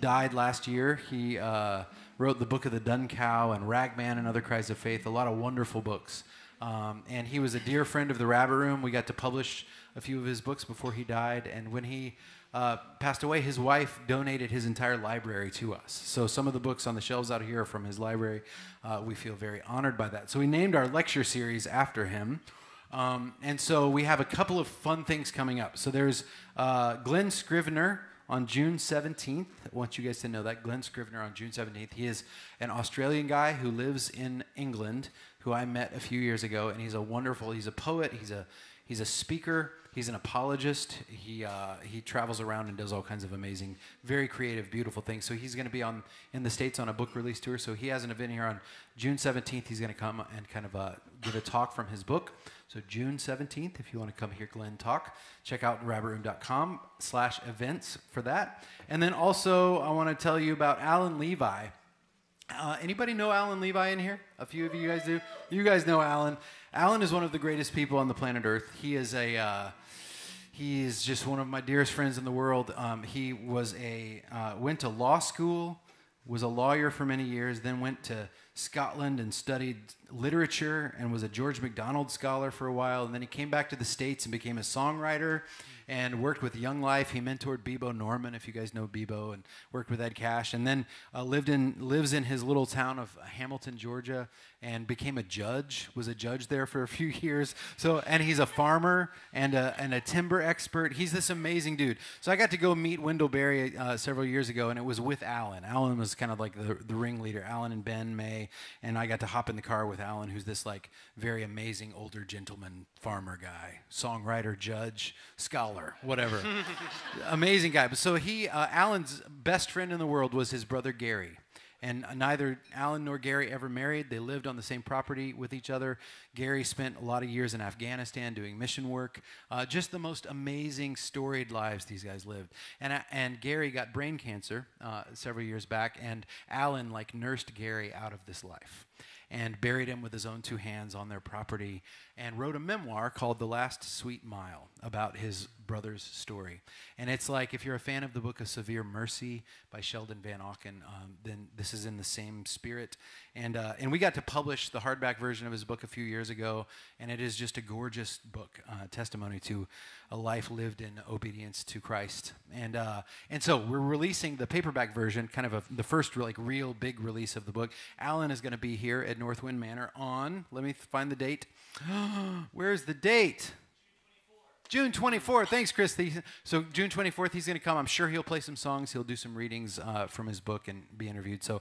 died last year. He uh, wrote the Book of the Dun Cow and Ragman and Other Cries of Faith, a lot of wonderful books. Um, and he was a dear friend of the Rabbit Room. We got to publish a few of his books before he died. And when he uh, passed away, his wife donated his entire library to us. So some of the books on the shelves out here are from his library. Uh, we feel very honored by that. So we named our lecture series after him. Um, and so we have a couple of fun things coming up. So there's uh, Glen Scrivener on June 17th. I want you guys to know that. Glen Scrivener on June 17th. He is an Australian guy who lives in England, who I met a few years ago, and he's a wonderful, he's a poet, he's a, he's a speaker, he's an apologist. He, uh, he travels around and does all kinds of amazing, very creative, beautiful things. So he's going to be on in the States on a book release tour. So he has an event here on June 17th. He's going to come and kind of uh, give a talk from his book. So June 17th, if you want to come hear Glen talk, check out rabbitroom.com slash events for that. And then also, I want to tell you about Allen Levi. Uh, anybody know Allen Levi in here? A few of you guys do. You guys know Allen. Allen is one of the greatest people on the planet Earth. He is a uh, he is just one of my dearest friends in the world. Um, he was a uh, went to law school, was a lawyer for many years, then went to Scotland and studied literature and was a George MacDonald scholar for a while. And then he came back to the States and became a songwriter and worked with Young Life. He mentored Bebo Norman, if you guys know Bebo, and worked with Ed Cash. And then uh, lived in lives in his little town of Hamilton, Georgia, and became a judge. Was a judge there for a few years. So, and he's a farmer and a, and a timber expert. He's this amazing dude. So I got to go meet Wendell Berry uh, several years ago, and it was with Allen. Allen was kind of like the the ringleader. Allen and Ben May, and I got to hop in the car with Allen, who's this like very amazing older gentleman farmer guy, songwriter, judge, scholar, whatever. amazing guy. But so he, uh, Allen's best friend in the world was his brother Gary. And neither Allen nor Gary ever married. They lived on the same property with each other. Gary spent a lot of years in Afghanistan doing mission work. Uh, just the most amazing, storied lives these guys lived. And, uh, and Gary got brain cancer uh, several years back, and Allen like nursed Gary out of this life and buried him with his own two hands on their property and wrote a memoir called The Last Sweet Mile about his brother's story. And it's like if you're a fan of the book of Severe Mercy by Sheldon Vanauken, um, then this is in the same spirit. And, uh, and we got to publish the hardback version of his book a few years ago, and it is just a gorgeous book, uh, testimony to a life lived in obedience to Christ. And, uh, and so we're releasing the paperback version, kind of a, the first like real big release of the book. Allen is going to be here at Northwind Manor on, let me find the date. Where's the date? June 24th. Thanks, Chris. The- So June 24th, he's going to come. I'm sure he'll play some songs. He'll do some readings uh, from his book and be interviewed. So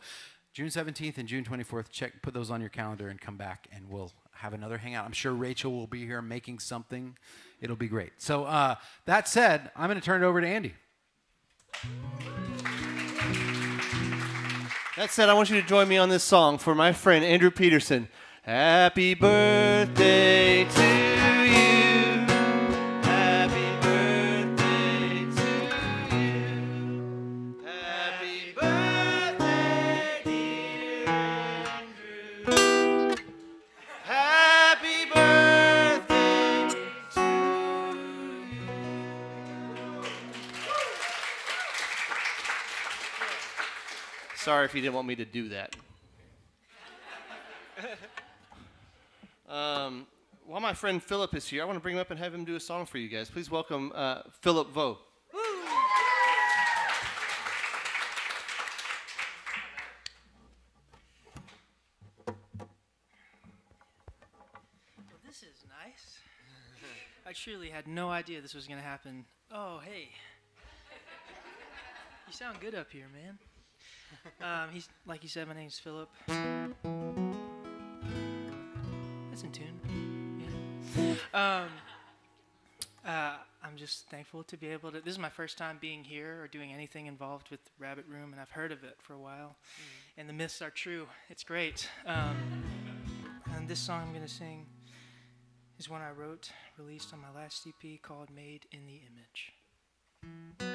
June 17th and June 24th, check, put those on your calendar and come back, and we'll have another hangout. I'm sure Rachel will be here making something. It'll be great. So uh, that said, I'm going to turn it over to Andy. That said, I want you to join me on this song for my friend Andrew Peterson. Happy birthday to you. Happy birthday to you. Happy birthday, dear Andrew. Happy birthday to you. Sorry if you didn't want me to do that. Um, while my friend Philip is here, I want to bring him up and have him do a song for you guys. Please welcome uh, Philip Vo. This is nice. I truly had no idea this was going to happen. Oh, hey. You sound good up here, man. Um, he's like you said. My name's Philip. In tune. Yeah. Um, uh, I'm just thankful to be able to. This is my first time being here or doing anything involved with Rabbit Room, and I've heard of it for a while. And the myths are true. It's great. Um, and this song I'm going to sing is one I wrote, released on my last EP called Made in the Image.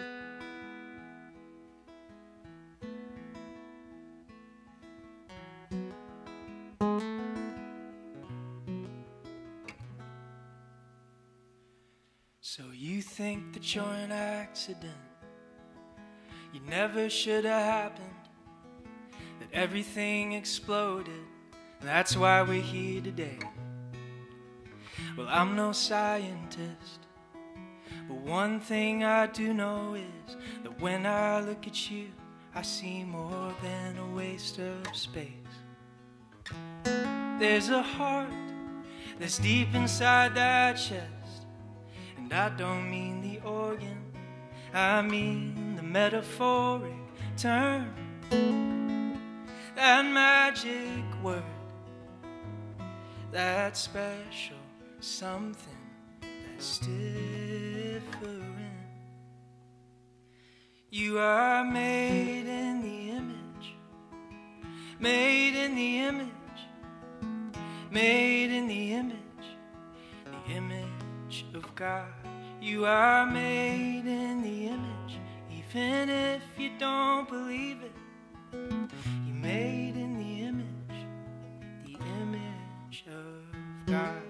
Think that you're an accident? You never should have happened. That everything exploded. That's why we're here today. Well, I'm no scientist. But one thing I do know is that when I look at you, I see more than a waste of space. There's a heart that's deep inside that chest. And I don't mean the organ, I mean the metaphoric term. That magic word, that special something that's different. You are made in the image, made in the image, made in the image, the image of God. You are made in the image, even if you don't believe it. You made in the image, the image of God.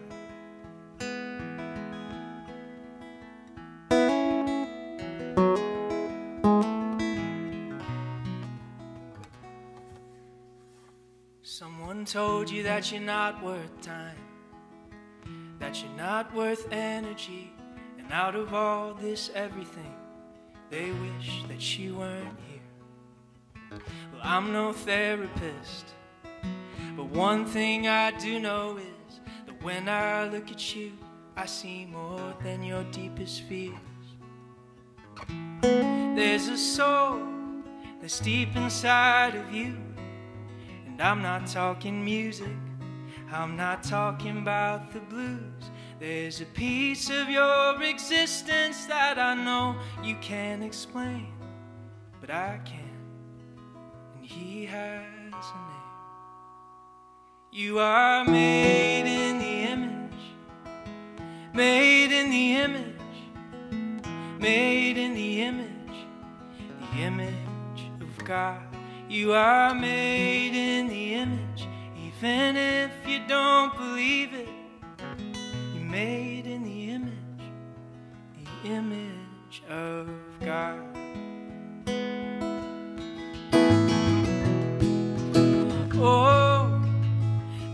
Someone told you that you're not worth time, that you're not worth energy, and out of all this everything, they wish that she weren't here. Well, I'm no therapist, but one thing I do know is that when I look at you, I see more than your deepest fears. There's a soul that's deep inside of you. And I'm not talking music, I'm not talking about the blues. There's a piece of your existence that I know you can't explain, but I can. And he has a name. You are made in the image, made in the image, made in the image, the image of God. You are made in the image, even if you don't believe it. Made in the image, the image of God. Oh,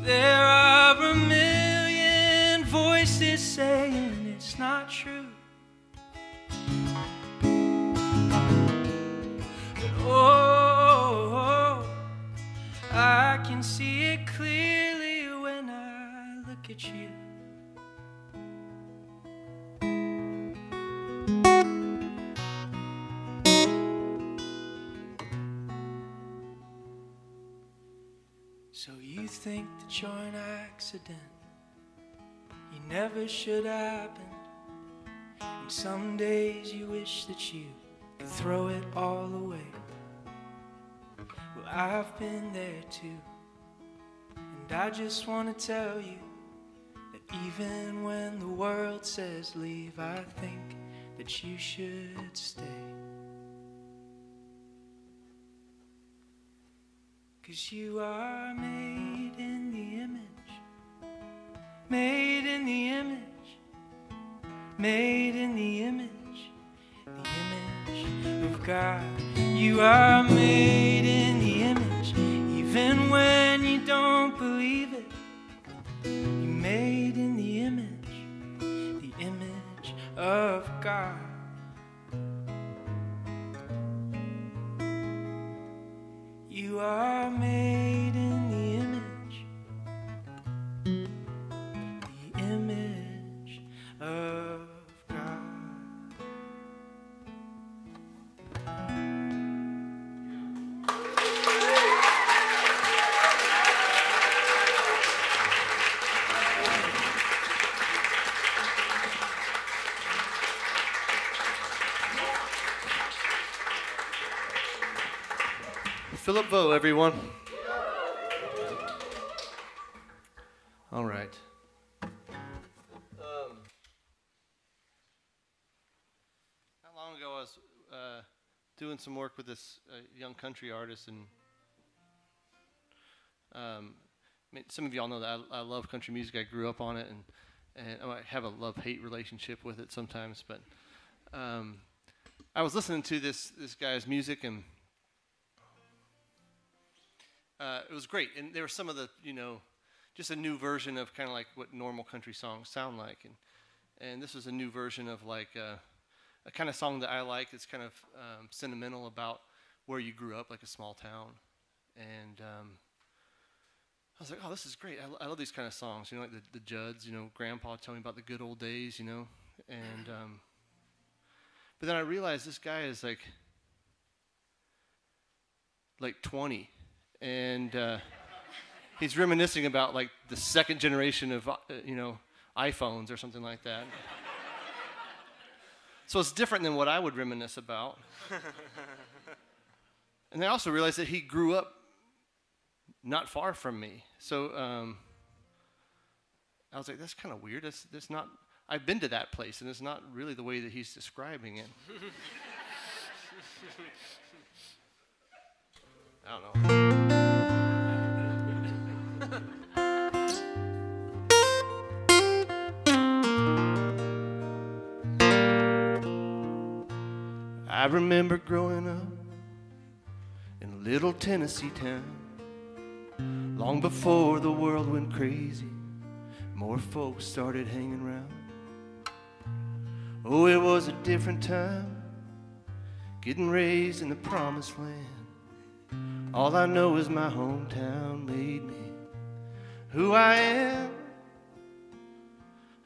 there are a million voices saying it's not true. But oh, I can see it clearly when I look at you. So you think that you're an accident? You never should happen. And some days you wish that you could throw it all away. Well, I've been there too. And I just want to tell you that even when the world says leave, I think that you should stay. Cause you are made in the image, made in the image, made in the image, the image of God. You are made in the image, even when you don't believe it. You're made in the image, the image of God. You are made Vo, everyone. All right. Um, not long ago, I was uh, doing some work with this uh, young country artist, and um, I mean, some of y'all know that I, I love country music. I grew up on it, and and I have a love-hate relationship with it sometimes. But um, I was listening to this this guy's music, and uh, it was great. And there were some of the you know just a new version of kind of like what normal country songs sound like, and and this was a new version of like uh, a kind of song that I like. It's kind of um, sentimental about where you grew up, like a small town, and um, I was like, oh, this is great. I, I love these kind of songs. You know, like the, the Judds. You know, Grandpa telling me about the good old days. You know, and um, but then I realized this guy is like like 20, and uh, he's reminiscing about like the second generation of uh, you know iPhones or something like that. so it's different than what I would reminisce about. and I also realized that he grew up not far from me. So um, I was like, that's kind of weird. That's, that's not, I've been to that place, and it's not really the way that he's describing it. I don't know. I remember growing up in a little Tennessee town. Long before the world went crazy, more folks started hanging around. Oh, it was a different time, getting raised in the promised land. All I know is my hometown made me who I am.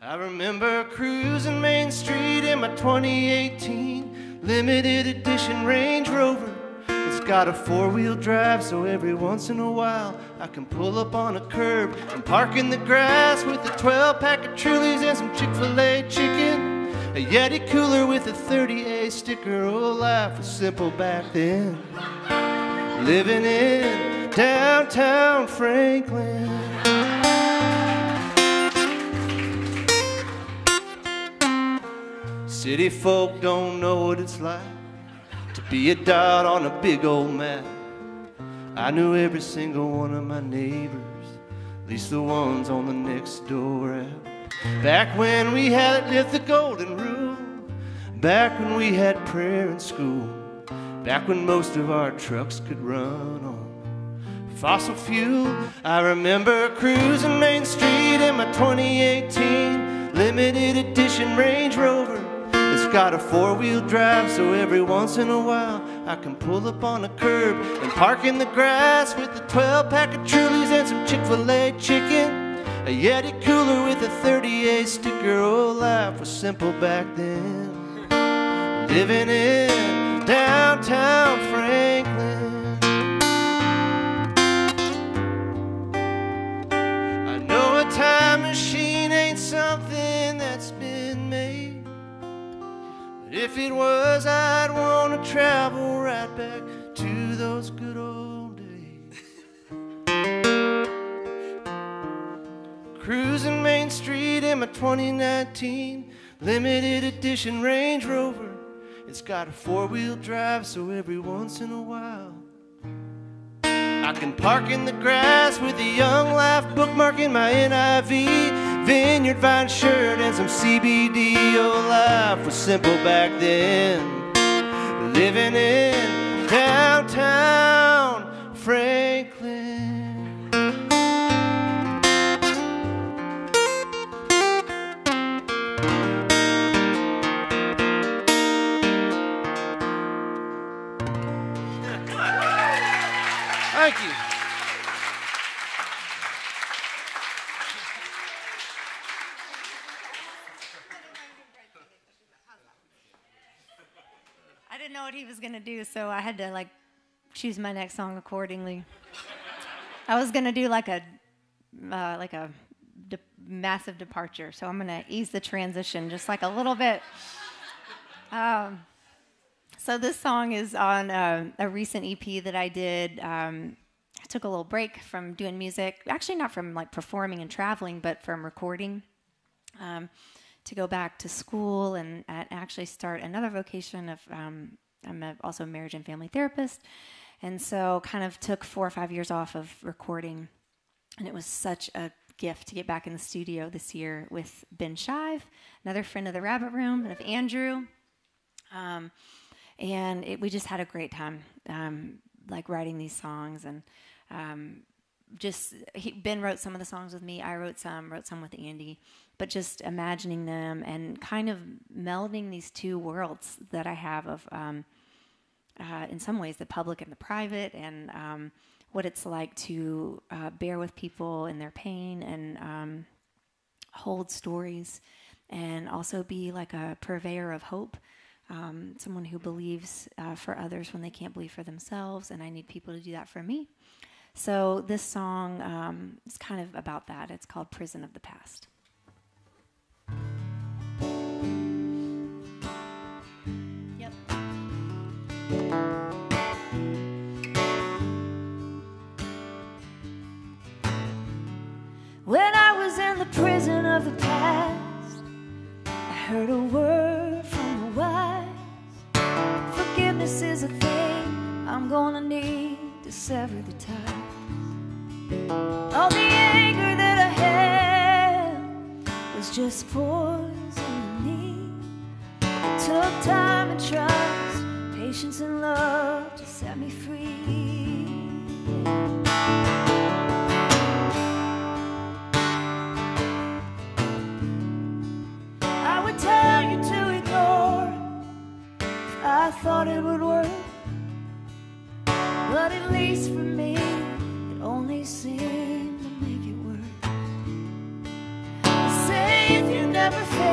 I remember cruising Main Street in my 2018 limited edition Range Rover. It's got a four wheel drive, so every once in a while I can pull up on a curb and park in the grass with a 12 pack of Trulies and some Chick fil A chicken. A Yeti cooler with a 30A sticker. Oh, life was simple back then. Living in downtown Franklin. City folk don't know what it's like to be a dot on a big old map. I knew every single one of my neighbors, at least the ones on the next door out. Back when we had it lived the golden rule, back when we had prayer in school, back when most of our trucks could run on fossil fuel. I remember cruising Main Street in my 2018 limited edition Range Rover. Got a four wheel drive, so every once in a while I can pull up on a curb and park in the grass with a 12 pack of Trulies and some Chick fil A chicken. A Yeti cooler with a 30A sticker. Oh, life was simple back then. Living in downtown Franklin. I know a time machine ain't something if it was, I'd want to travel right back to those good old days. Cruising Main Street in my 2019 limited edition Range Rover. It's got a four wheel drive, so every once in a while I can park in the grass with a young life bookmarking my NIV, vineyard vine shirt, and some CBD. Oh, life was simple back then. Living in downtown Franklin. He was gonna do, so I had to like choose my next song accordingly. I was gonna do like a uh, like a de- massive departure, so I'm gonna ease the transition just like a little bit. Um, So this song is on um, a recent EP that I did. Um, I took a little break from doing music, actually not from like performing and traveling, but from recording, um, to go back to school and uh, actually start another vocation of. Um, I'm a, also a marriage and family therapist, and so kind of took four or five years off of recording, and it was such a gift to get back in the studio this year with Ben Shive, another friend of the Rabbit Room, and of Andrew. Um, and it, we just had a great time, um, like writing these songs and um, just he, Ben wrote some of the songs with me. I wrote some, wrote some with Andy, but just imagining them and kind of melding these two worlds that I have of, um, uh, in some ways, the public and the private, and um, what it's like to uh, bear with people in their pain and um, hold stories, and also be like a purveyor of hope um, someone who believes uh, for others when they can't believe for themselves, and I need people to do that for me. So this song um, is kind of about that. It's called "Prison of the Past." The prison of the past, I heard a word from the wise. Forgiveness is a thing I'm gonna need to sever the ties. All the anger that I had was just poison in me. It took time and trust, patience and love to set me free. Thought it would work. But at least for me, it only seemed to make it work. They say if you never face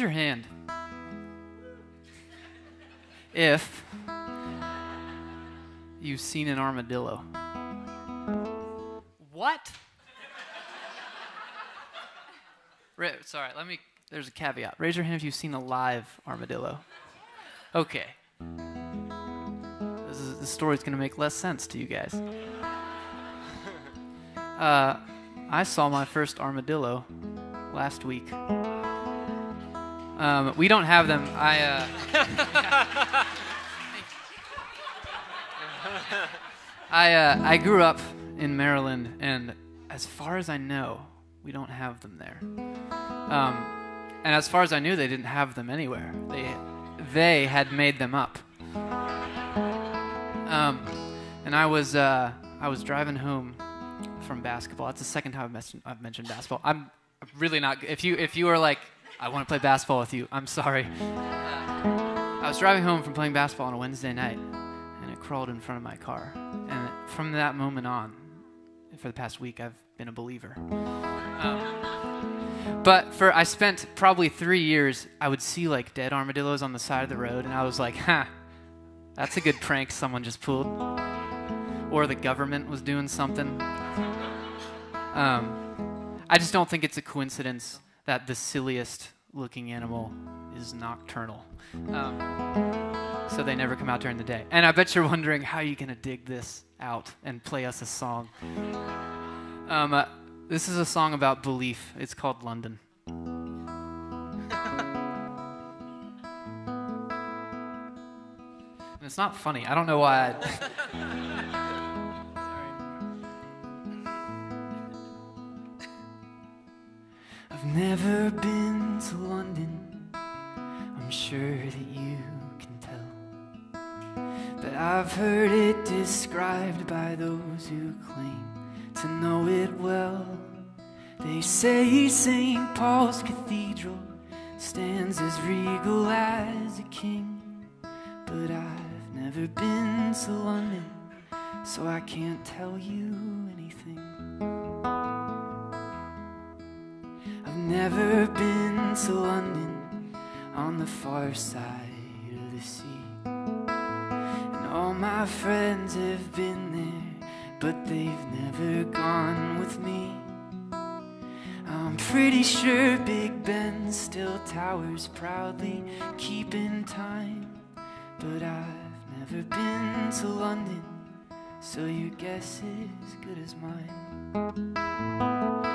your hand if you've seen an armadillo. What? Sorry, let me. There's a caveat. Raise your hand if you've seen a live armadillo. Okay. This, is, this story's gonna make less sense to you guys. Uh, I saw my first armadillo last week. Um, we don't have them. I. Uh, I uh, I grew up in Maryland, and as far as I know, we don't have them there. Um, and as far as I knew, they didn't have them anywhere. They they had made them up. Um, and I was uh, I was driving home from basketball. That's the second time I've mentioned, I've mentioned basketball. I'm really not. If you if you are like, I want to play basketball with you. I'm sorry. I was driving home from playing basketball on a Wednesday night, and it crawled in front of my car. And from that moment on, for the past week, I've been a believer. Um, but for I spent probably three years, I would see like dead armadillos on the side of the road, and I was like, "Ha, that's a good prank someone just pulled." Or the government was doing something. Um, I just don't think it's a coincidence that the silliest looking animal is nocturnal. Um, so they never come out during the day. And I bet you're wondering how you're gonna dig this out and play us a song. Um, uh, this is a song about belief. It's called London. And it's not funny. I don't know why. I... never been to London. I'm sure that you can tell. But I've heard it described by those who claim to know it well. They say St. Paul's Cathedral stands as regal as a king. But I've never been to London, so I can't tell you anything. Never been to London on the far side of the sea. And all my friends have been there, but they've never gone with me. I'm pretty sure Big Ben still towers proudly, keeping time. But I've never been to London, so your guess is good as mine.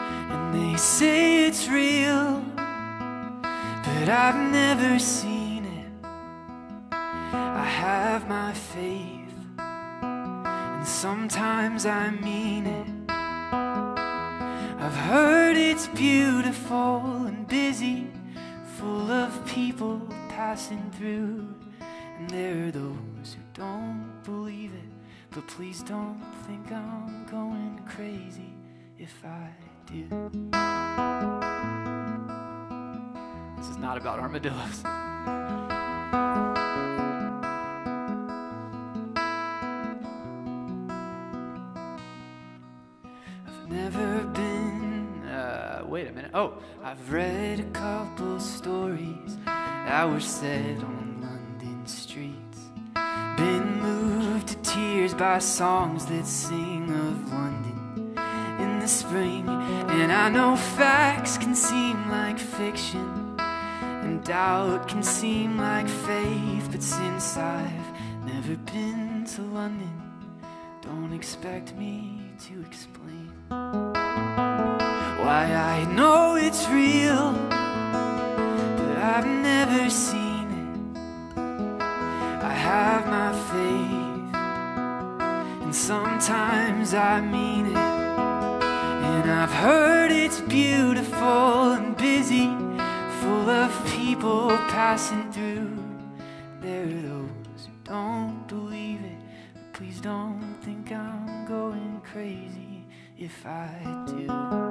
They say it's real, but I've never seen it. I have my faith, and sometimes I mean it. I've heard it's beautiful and busy, full of people passing through. And there are those who don't believe it, but please don't think I'm going crazy if I do. This is not about armadillos. I've never been. Uh, wait a minute. Oh, I've read a couple stories that were said on London streets. Been moved to tears by songs that sing of London the spring. And I know facts can seem like fiction, and doubt can seem like faith. But since I've never been to London, don't expect me to explain why I know it's real, but I've never seen it. I have my faith, and sometimes I mean it. I've heard it's beautiful and busy, full of people passing through. There are those who don't believe it, but please don't think I'm going crazy if I do.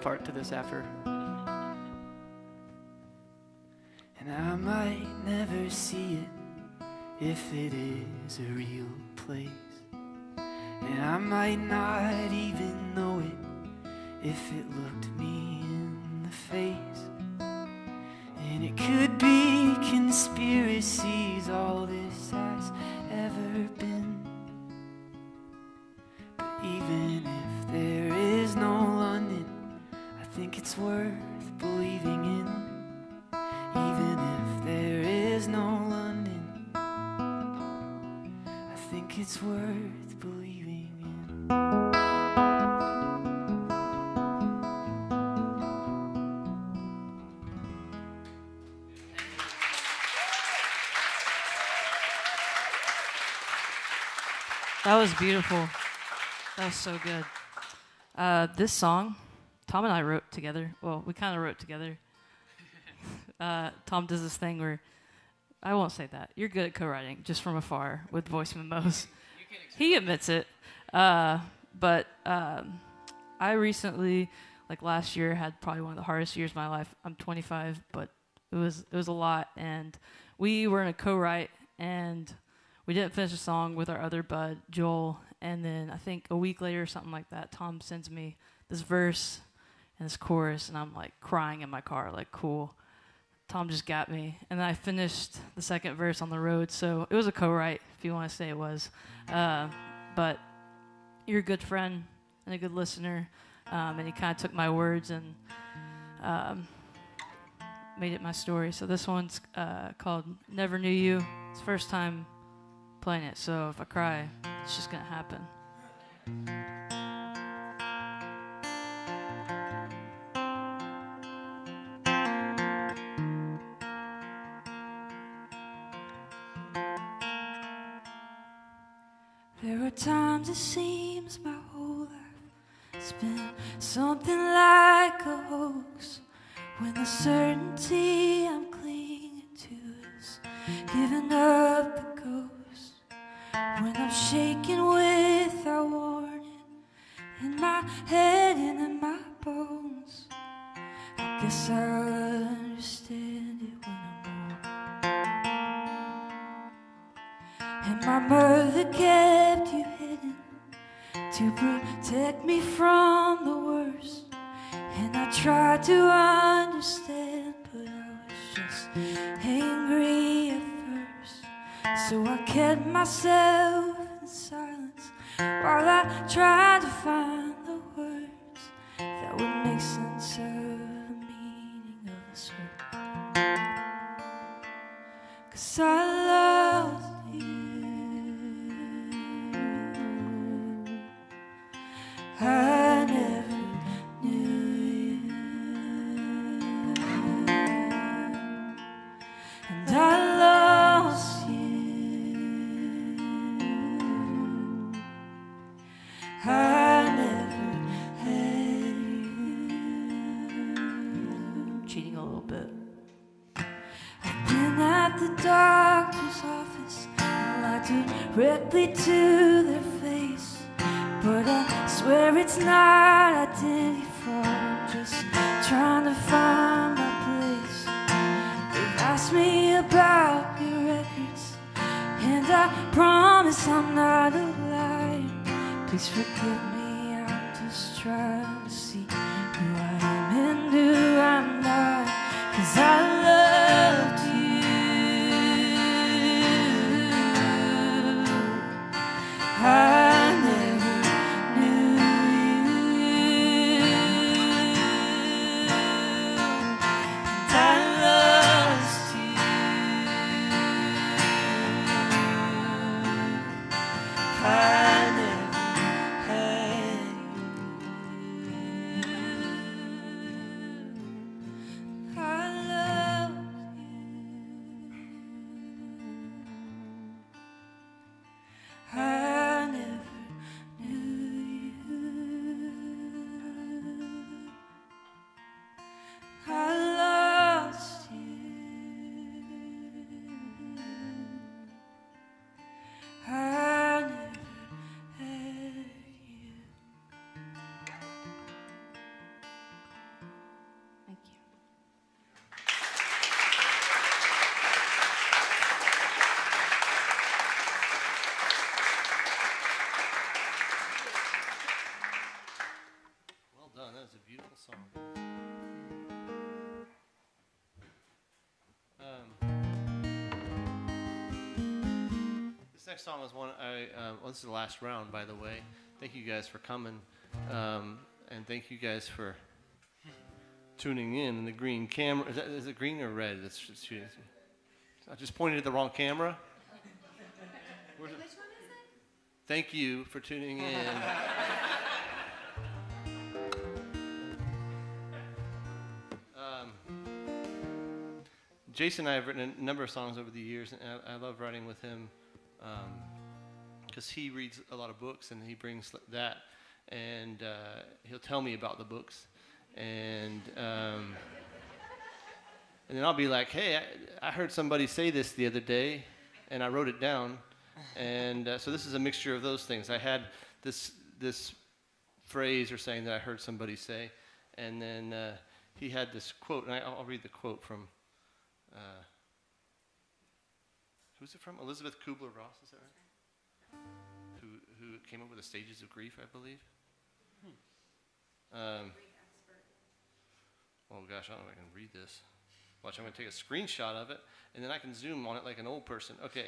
Part to this after. And I might never see it if it is a real place. And I might not even know it if it looked me in the face. And it could be conspiracies, That was beautiful. That was so good. Uh, this song, Tom and I wrote together. Well, we kind of wrote together. Uh, Tom does this thing where I won't say that. You're good at co-writing, just from afar with voice memos. He admits it. Uh, but um, I recently, like last year, had probably one of the hardest years of my life. I'm 25, but it was it was a lot, and we were in a co-write, and we didn't finish the song with our other bud Joel, and then I think a week later or something like that, Tom sends me this verse and this chorus, and I'm like crying in my car, like cool. Tom just got me, and then I finished the second verse on the road. So it was a co-write, if you want to say it was. Uh, but you're a good friend and a good listener, um, and he kind of took my words and um, made it my story. So this one's uh, called "Never Knew You." It's first time playing it, so if I cry, it's just gonna happen. There are times it seems my whole life has been something like a hoax. When the certainty Trying to see next song is one I. Uh, well, this is the last round, by the way. Thank you guys for coming, um, and thank you guys for tuning in. And the green camera is, that, is it green or red? That's just, I just pointed at the wrong camera. Where's it? Thank you for tuning in. um, Jason and I have written a number of songs over the years, and I, I love writing with him because he reads a lot of books and he brings that, and uh, he'll tell me about the books, and um, and then I'll be like, hey, I, I heard somebody say this the other day, and I wrote it down, and uh, so this is a mixture of those things. I had this this phrase or saying that I heard somebody say, and then uh, he had this quote, and I, I'll read the quote from. Uh, who's it from? Elisabeth Kubler Ross, is that right? Who who came up with the stages of grief, I believe. Um, oh gosh, I don't know if I can read this. Watch, I'm going to take a screenshot of it, and then I can zoom on it like an old person. Okay.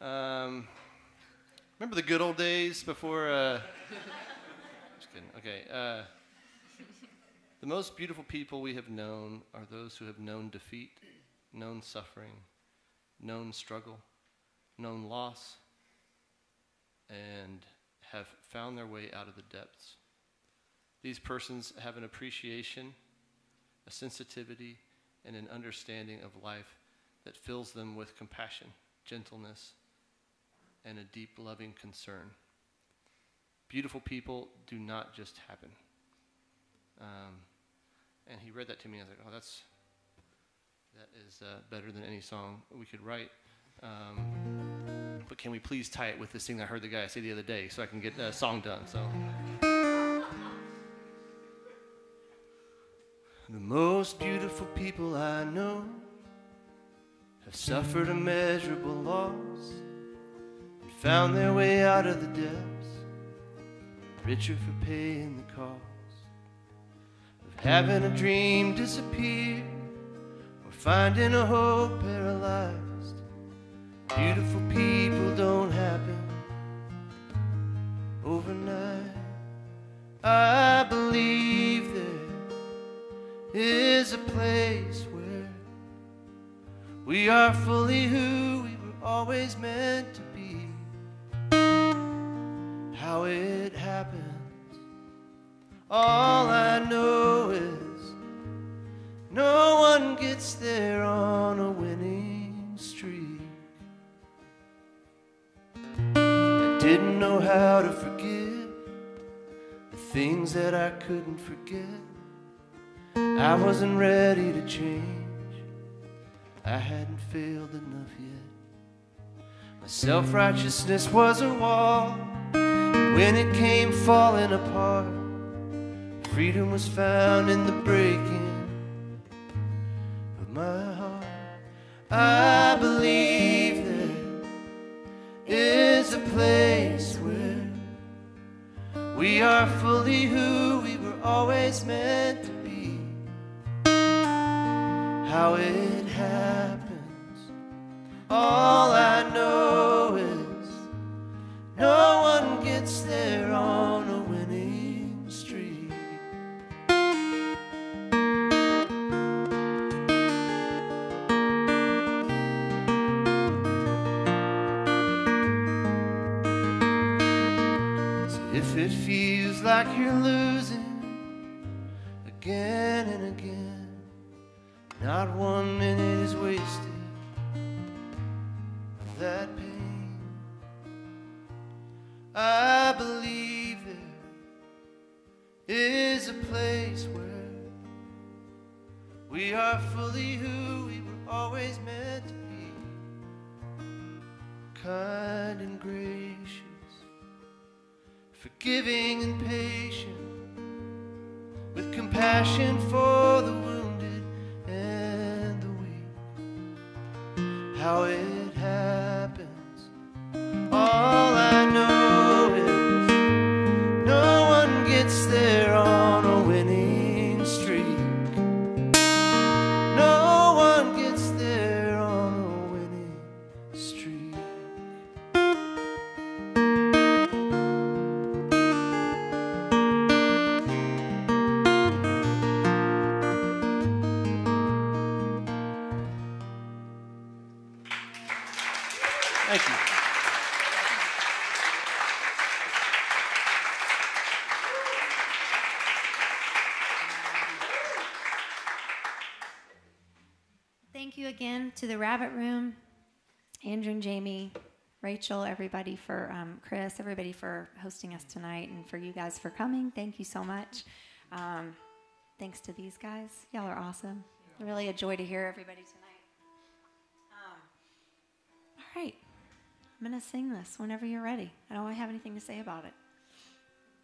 um, remember the good old days before? Uh, just kidding. Okay. Uh, the most beautiful people we have known are those who have known defeat, known suffering, known struggle, known loss, and have found their way out of the depths. These persons have an appreciation, a sensitivity, and an understanding of life that fills them with compassion, gentleness, and a deep loving concern. Beautiful people do not just happen. Um, and he read that to me. and I was like, oh, that's that is uh, better than any song we could write. Um, but can we please tie it with this thing I heard the guy say the other day, so I can get a song done? So. The most beautiful people I know have suffered immeasurable loss and found their way out of the depths, richer for paying the cost having a dream disappear or finding a hope paralyzed. Beautiful people don't happen overnight. I believe there is a place where we are fully who we were always meant to be. How it happens, all I know is no one gets there on a winning streak. I didn't know how to forgive the things that I couldn't forget. I wasn't ready to change. I hadn't failed enough yet. My self righteousness was a wall. When it came falling apart, freedom was found in the breaking of my heart. I believe there is a place where we are fully who we were always meant to be. How it happens, all not one minute is wasted that pain. I the Rabbit Room, Andrew and Jamie, Rachel, everybody for um, Chris, everybody for hosting us tonight, and for you guys for coming. Thank you so much. Um, thanks to these guys. Y'all are awesome. Really a joy to hear everybody tonight. Um, all right. I'm going to sing this whenever you're ready. I don't have anything to say about it.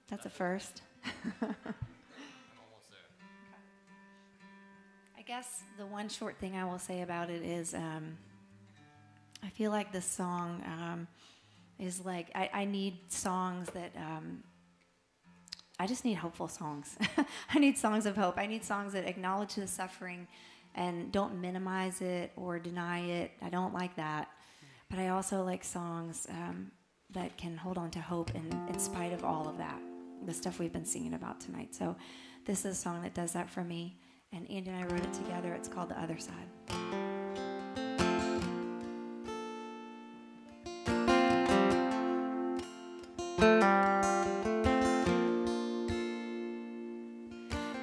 That's a first. guess the one short thing I will say about it is um, I feel like this song um, is like, I, I need songs that, um, I just need hopeful songs. I need songs of hope. I need songs that acknowledge the suffering and don't minimize it or deny it. I don't like that. But I also like songs um, that can hold on to hope in, in spite of all of that, the stuff we've been singing about tonight. So this is a song that does that for me. And Andy and I wrote it together. It's called The Other Side.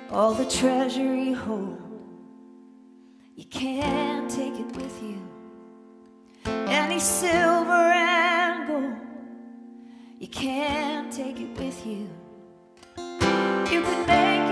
All the treasure you hold, you can't take it with you. Any silver and gold, you can't take it with you. You could make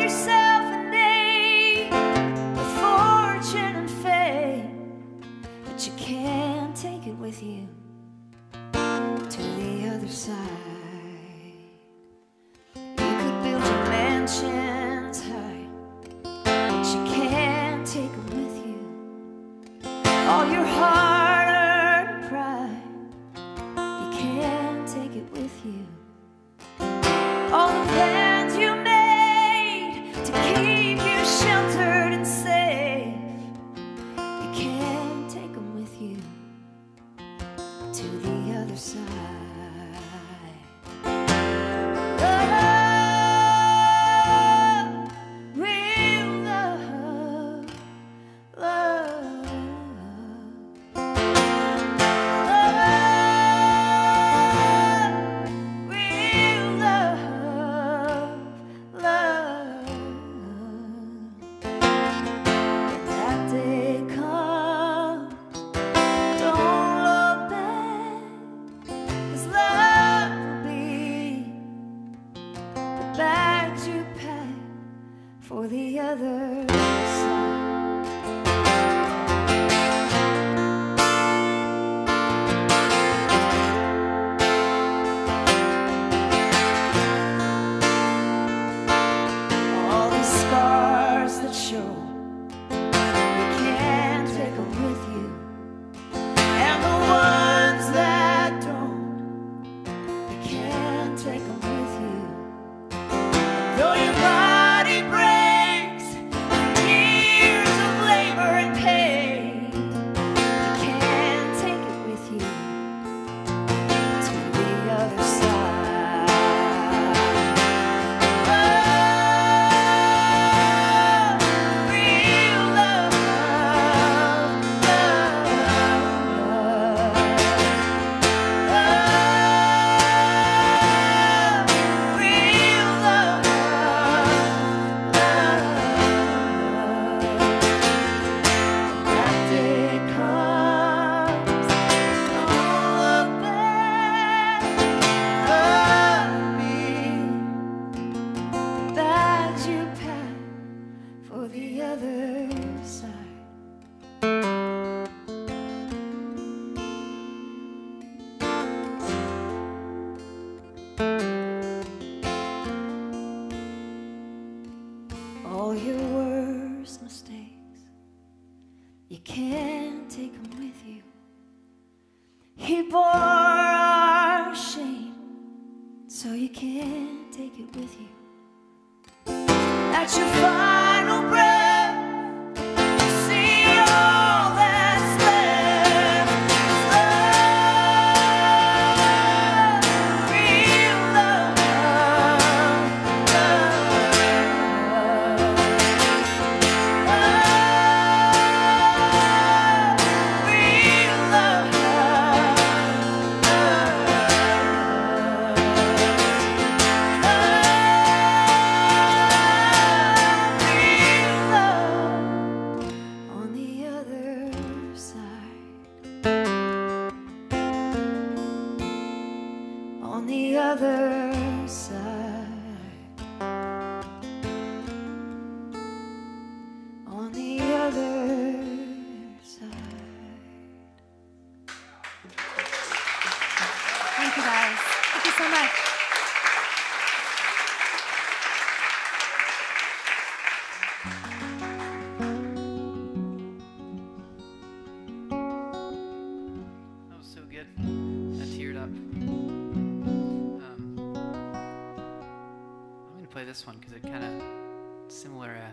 play this one because it kind of similar uh,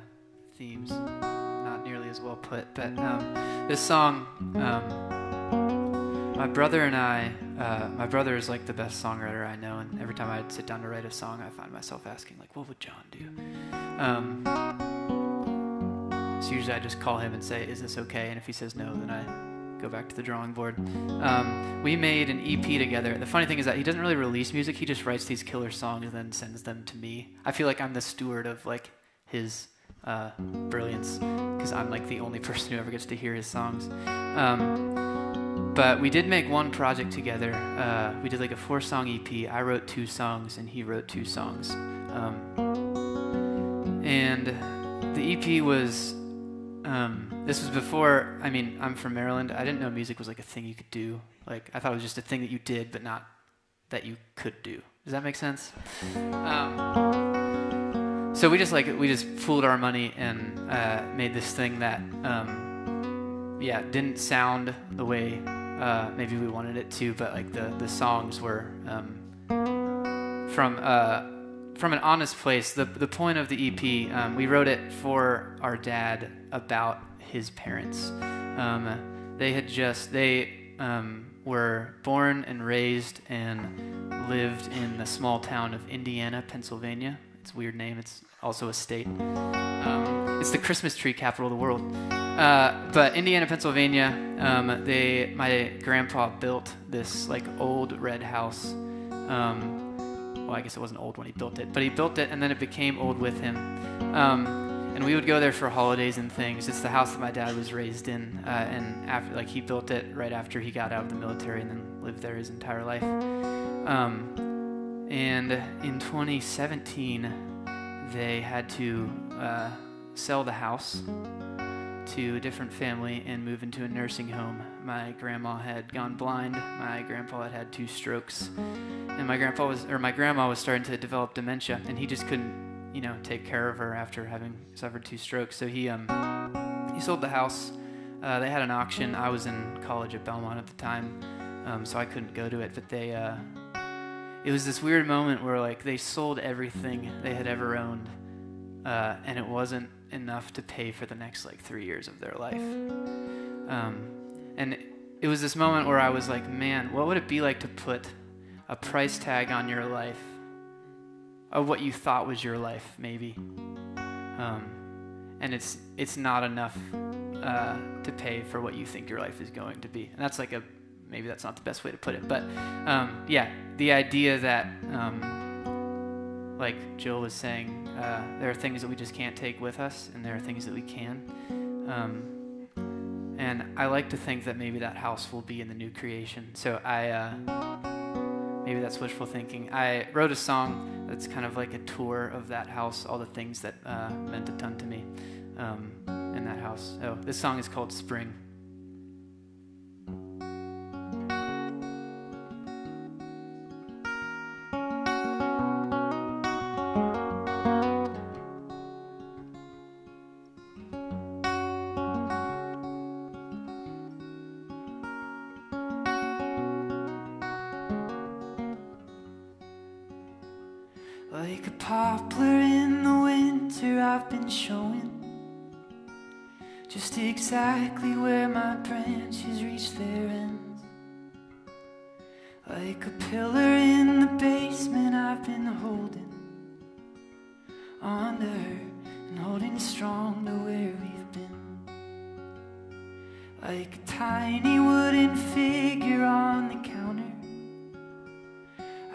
themes, not nearly as well put. But um, this song, um, my brother and I, uh, my brother is like the best songwriter I know, and every time I sit down to write a song, I find myself asking like, what would John do? Um, so usually I just call him and say, is this okay? And if he says no, then I go back to the drawing board. Um, we made an EP together. The funny thing is that he doesn't really release music. He just writes these killer songs and then sends them to me. I feel like I'm the steward of like his uh, brilliance because I'm like the only person who ever gets to hear his songs. Um, but we did make one project together. Uh, we did like a four-song EP. I wrote two songs and he wrote two songs. Um, and the EP was um, this was before i mean i'm from maryland. I didn't know music was like a thing you could do. Like i thought it was just a thing that you did but not that you could do. Does that make sense? Um, so we just like we just fooled our money and uh, made this thing that um, yeah didn't sound the way uh, maybe we wanted it to but like the the songs were um, from uh, from an honest place. The the point of the EP, um, we wrote it for our dad about his parents. Um, they had just they um, were born and raised and lived in the small town of Indiana, Pennsylvania. It's a weird name. It's also a state. Um, it's the Christmas tree capital of the world. Uh, but Indiana, Pennsylvania, um, they my grandpa built this like old red house. Um, well, I guess it wasn't old when he built it, but he built it and then it became old with him. Um, and we would go there for holidays and things. It's the house that my dad was raised in, uh, and after like he built it right after he got out of the military and then lived there his entire life. Um, and in 2017, they had to uh, sell the house to a different family and move into a nursing home. My grandma had gone blind. My grandpa had had two strokes, and my grandpa was or my grandma was starting to develop dementia, and he just couldn't, you know, take care of her after having suffered two strokes. So he um he sold the house. Uh, they had an auction. I was in college at Belmont at the time, um, so I couldn't go to it. But they uh, it was this weird moment where like they sold everything they had ever owned, uh, and it wasn't enough to pay for the next like three years of their life. Um, and it was this moment where I was like, man, what would it be like to put a price tag on your life of what you thought was your life, maybe? Um, and it's it's not enough uh, to pay for what you think your life is going to be. And that's like a maybe that's not the best way to put it, but um, yeah, the idea that um, like Jill was saying, uh, there are things that we just can't take with us, and there are things that we can. Um, and I like to think that maybe that house will be in the new creation. So I, uh, maybe that's wishful thinking. I wrote a song that's kind of like a tour of that house, all the things that uh, meant a ton to me um, in that house. So this song is called Spring.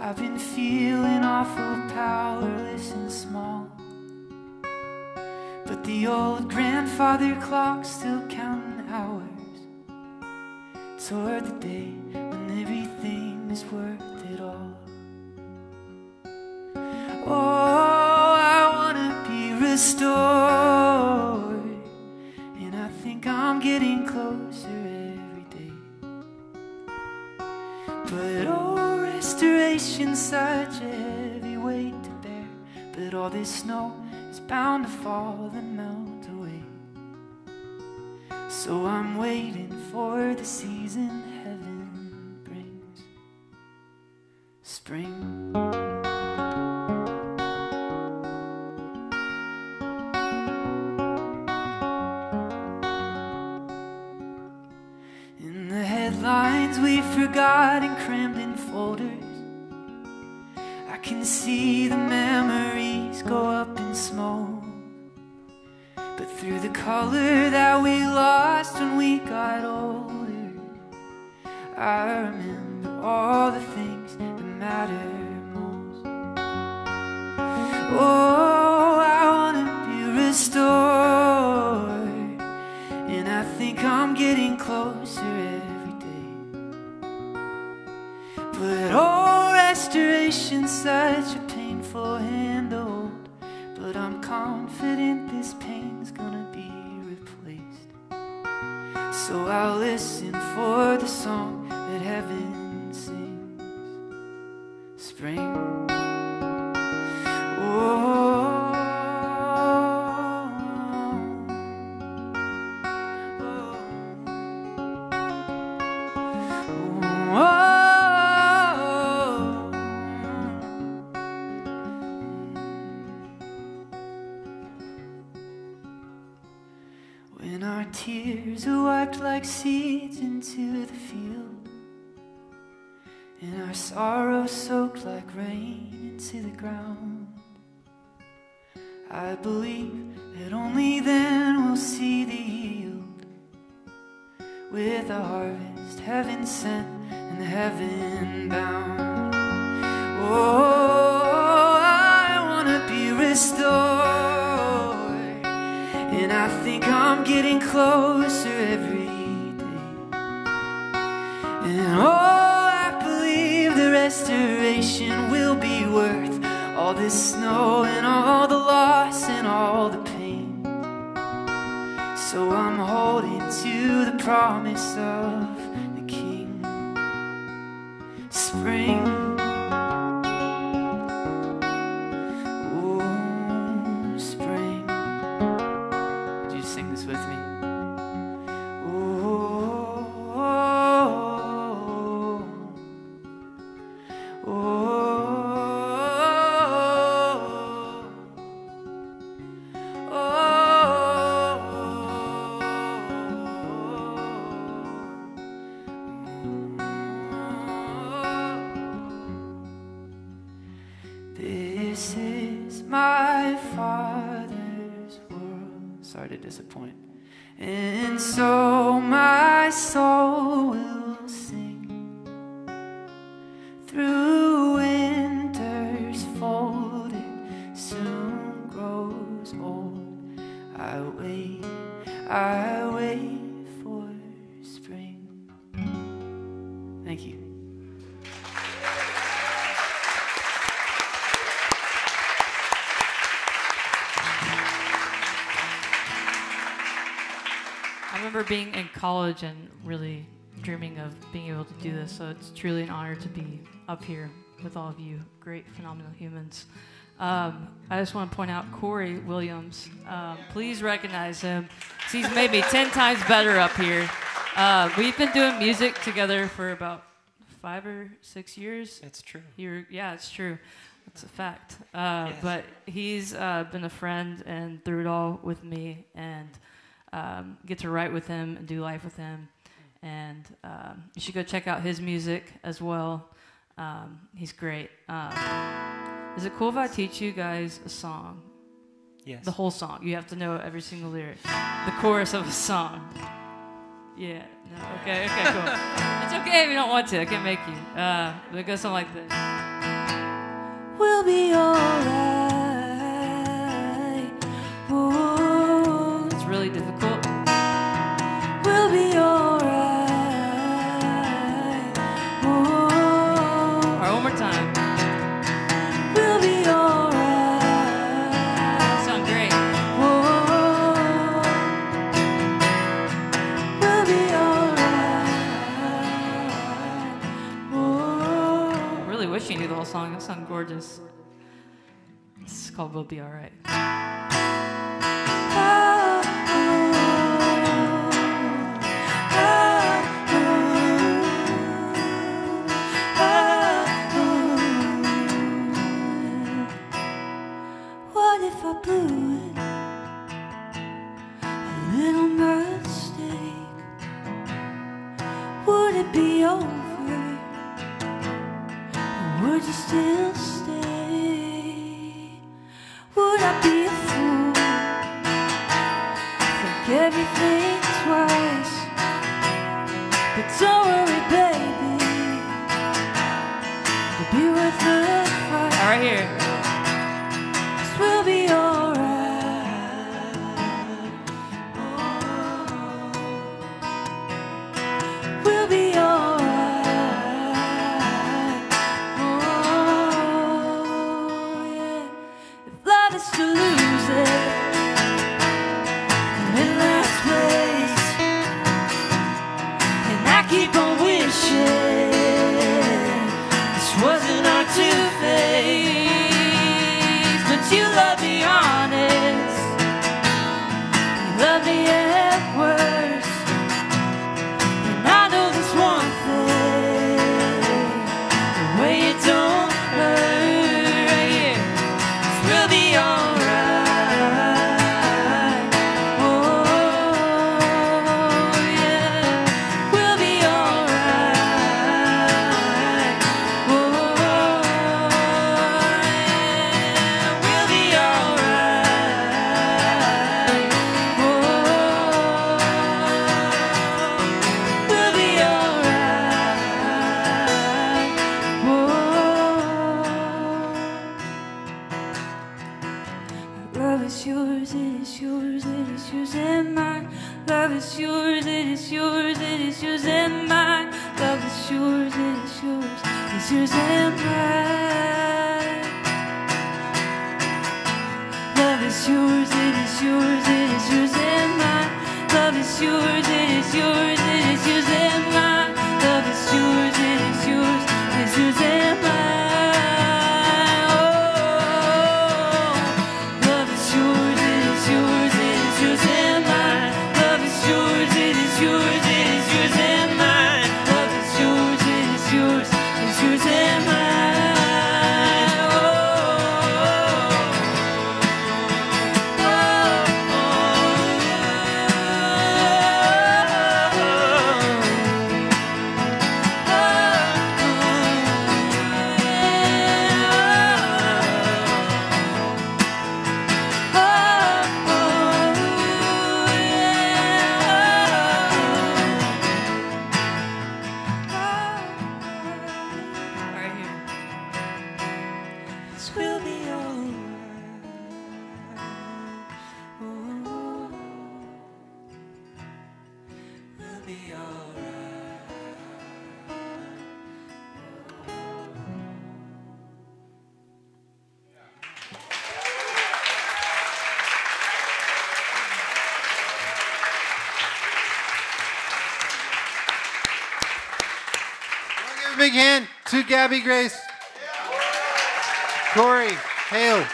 I've been feeling awful powerless and small. But the old grandfather clock's still counting hours toward the day when everything is worth it all. Oh, I wanna be restored, and I think I'm getting closer every day. But oh such a heavy weight to bear. But all this snow is bound to fall and melt away. So I'm waiting for the season heaven brings. Spring. See the memories go up in smoke. But through the color that we lost when we got older, I remember all such a painful hand to hold. But I'm confident this pain's gonna be replaced. So I'll listen for the seeds into the field, and our sorrow soaked like rain into the ground, I believe that only then we'll see the yield with a harvest heaven sent and heaven bound. Oh, I wanna be restored, and I think I'm getting closer every. And oh, I believe the restoration will be worth all this snow and all the loss and all the pain. So I'm holding to the promise of the King. Spring. I remember being in college and really dreaming of being able to do this. So it's truly an honor to be up here with all of you, great, phenomenal humans. Um, I just want to point out Corey Williams. Um, please recognize him. He's made me 10 times better up here. Uh, we've been doing music together for about five or six years. It's true. You're, yeah, it's true. It's a fact. Uh, But he's uh, been a friend and through it all with me, and um, get to write with him and do life with him. And um, you should go check out his music as well. Um, he's great. Um, is it cool if I teach you guys a song? Yes. The whole song. You have to know every single lyric. The chorus of a song. Yeah. No. Okay. Okay. Cool. it's okay if you don't want to. I can't make you. Uh, but it goes something like this. We'll be alright. song. That sounds gorgeous. It's called We'll Be Alright. Gabby Grace. Corey Hale.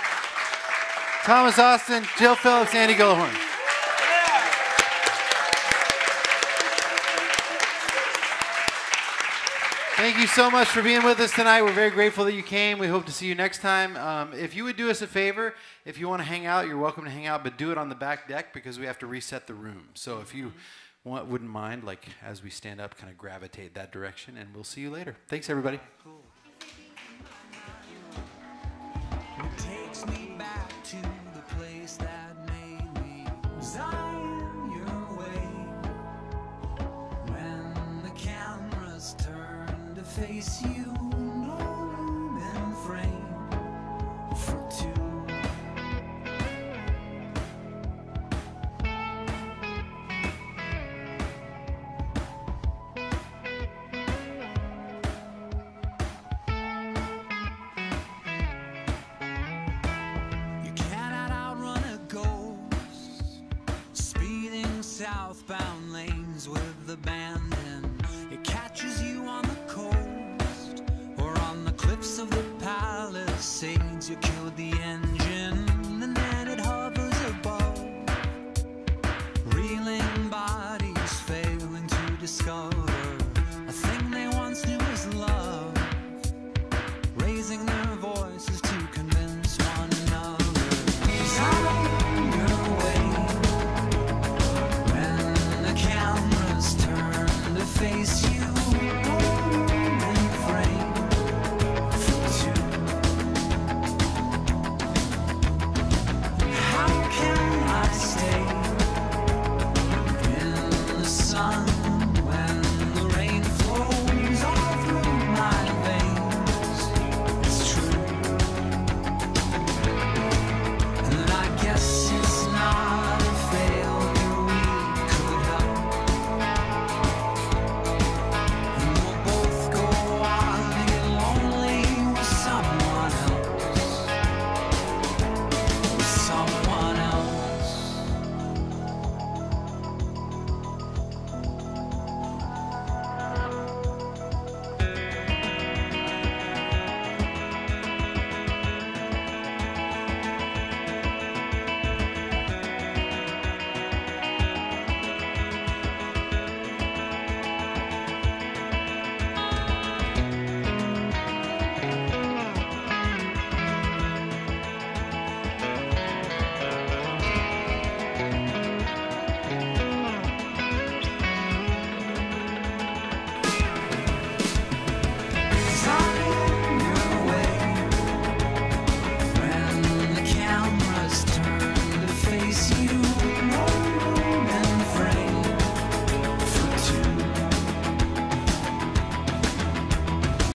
Thomas Austin, Jill Phillips, Andy Gullahorn. Thank you so much for being with us tonight. We're very grateful that you came. We hope to see you next time. Um, if you would do us a favor, if you want to hang out, you're welcome to hang out, but do it on the back deck because we have to reset the room. So if you wouldn't mind, like as we stand up, kind of gravitate that direction. And we'll see you later. Thanks, everybody. Cool. face you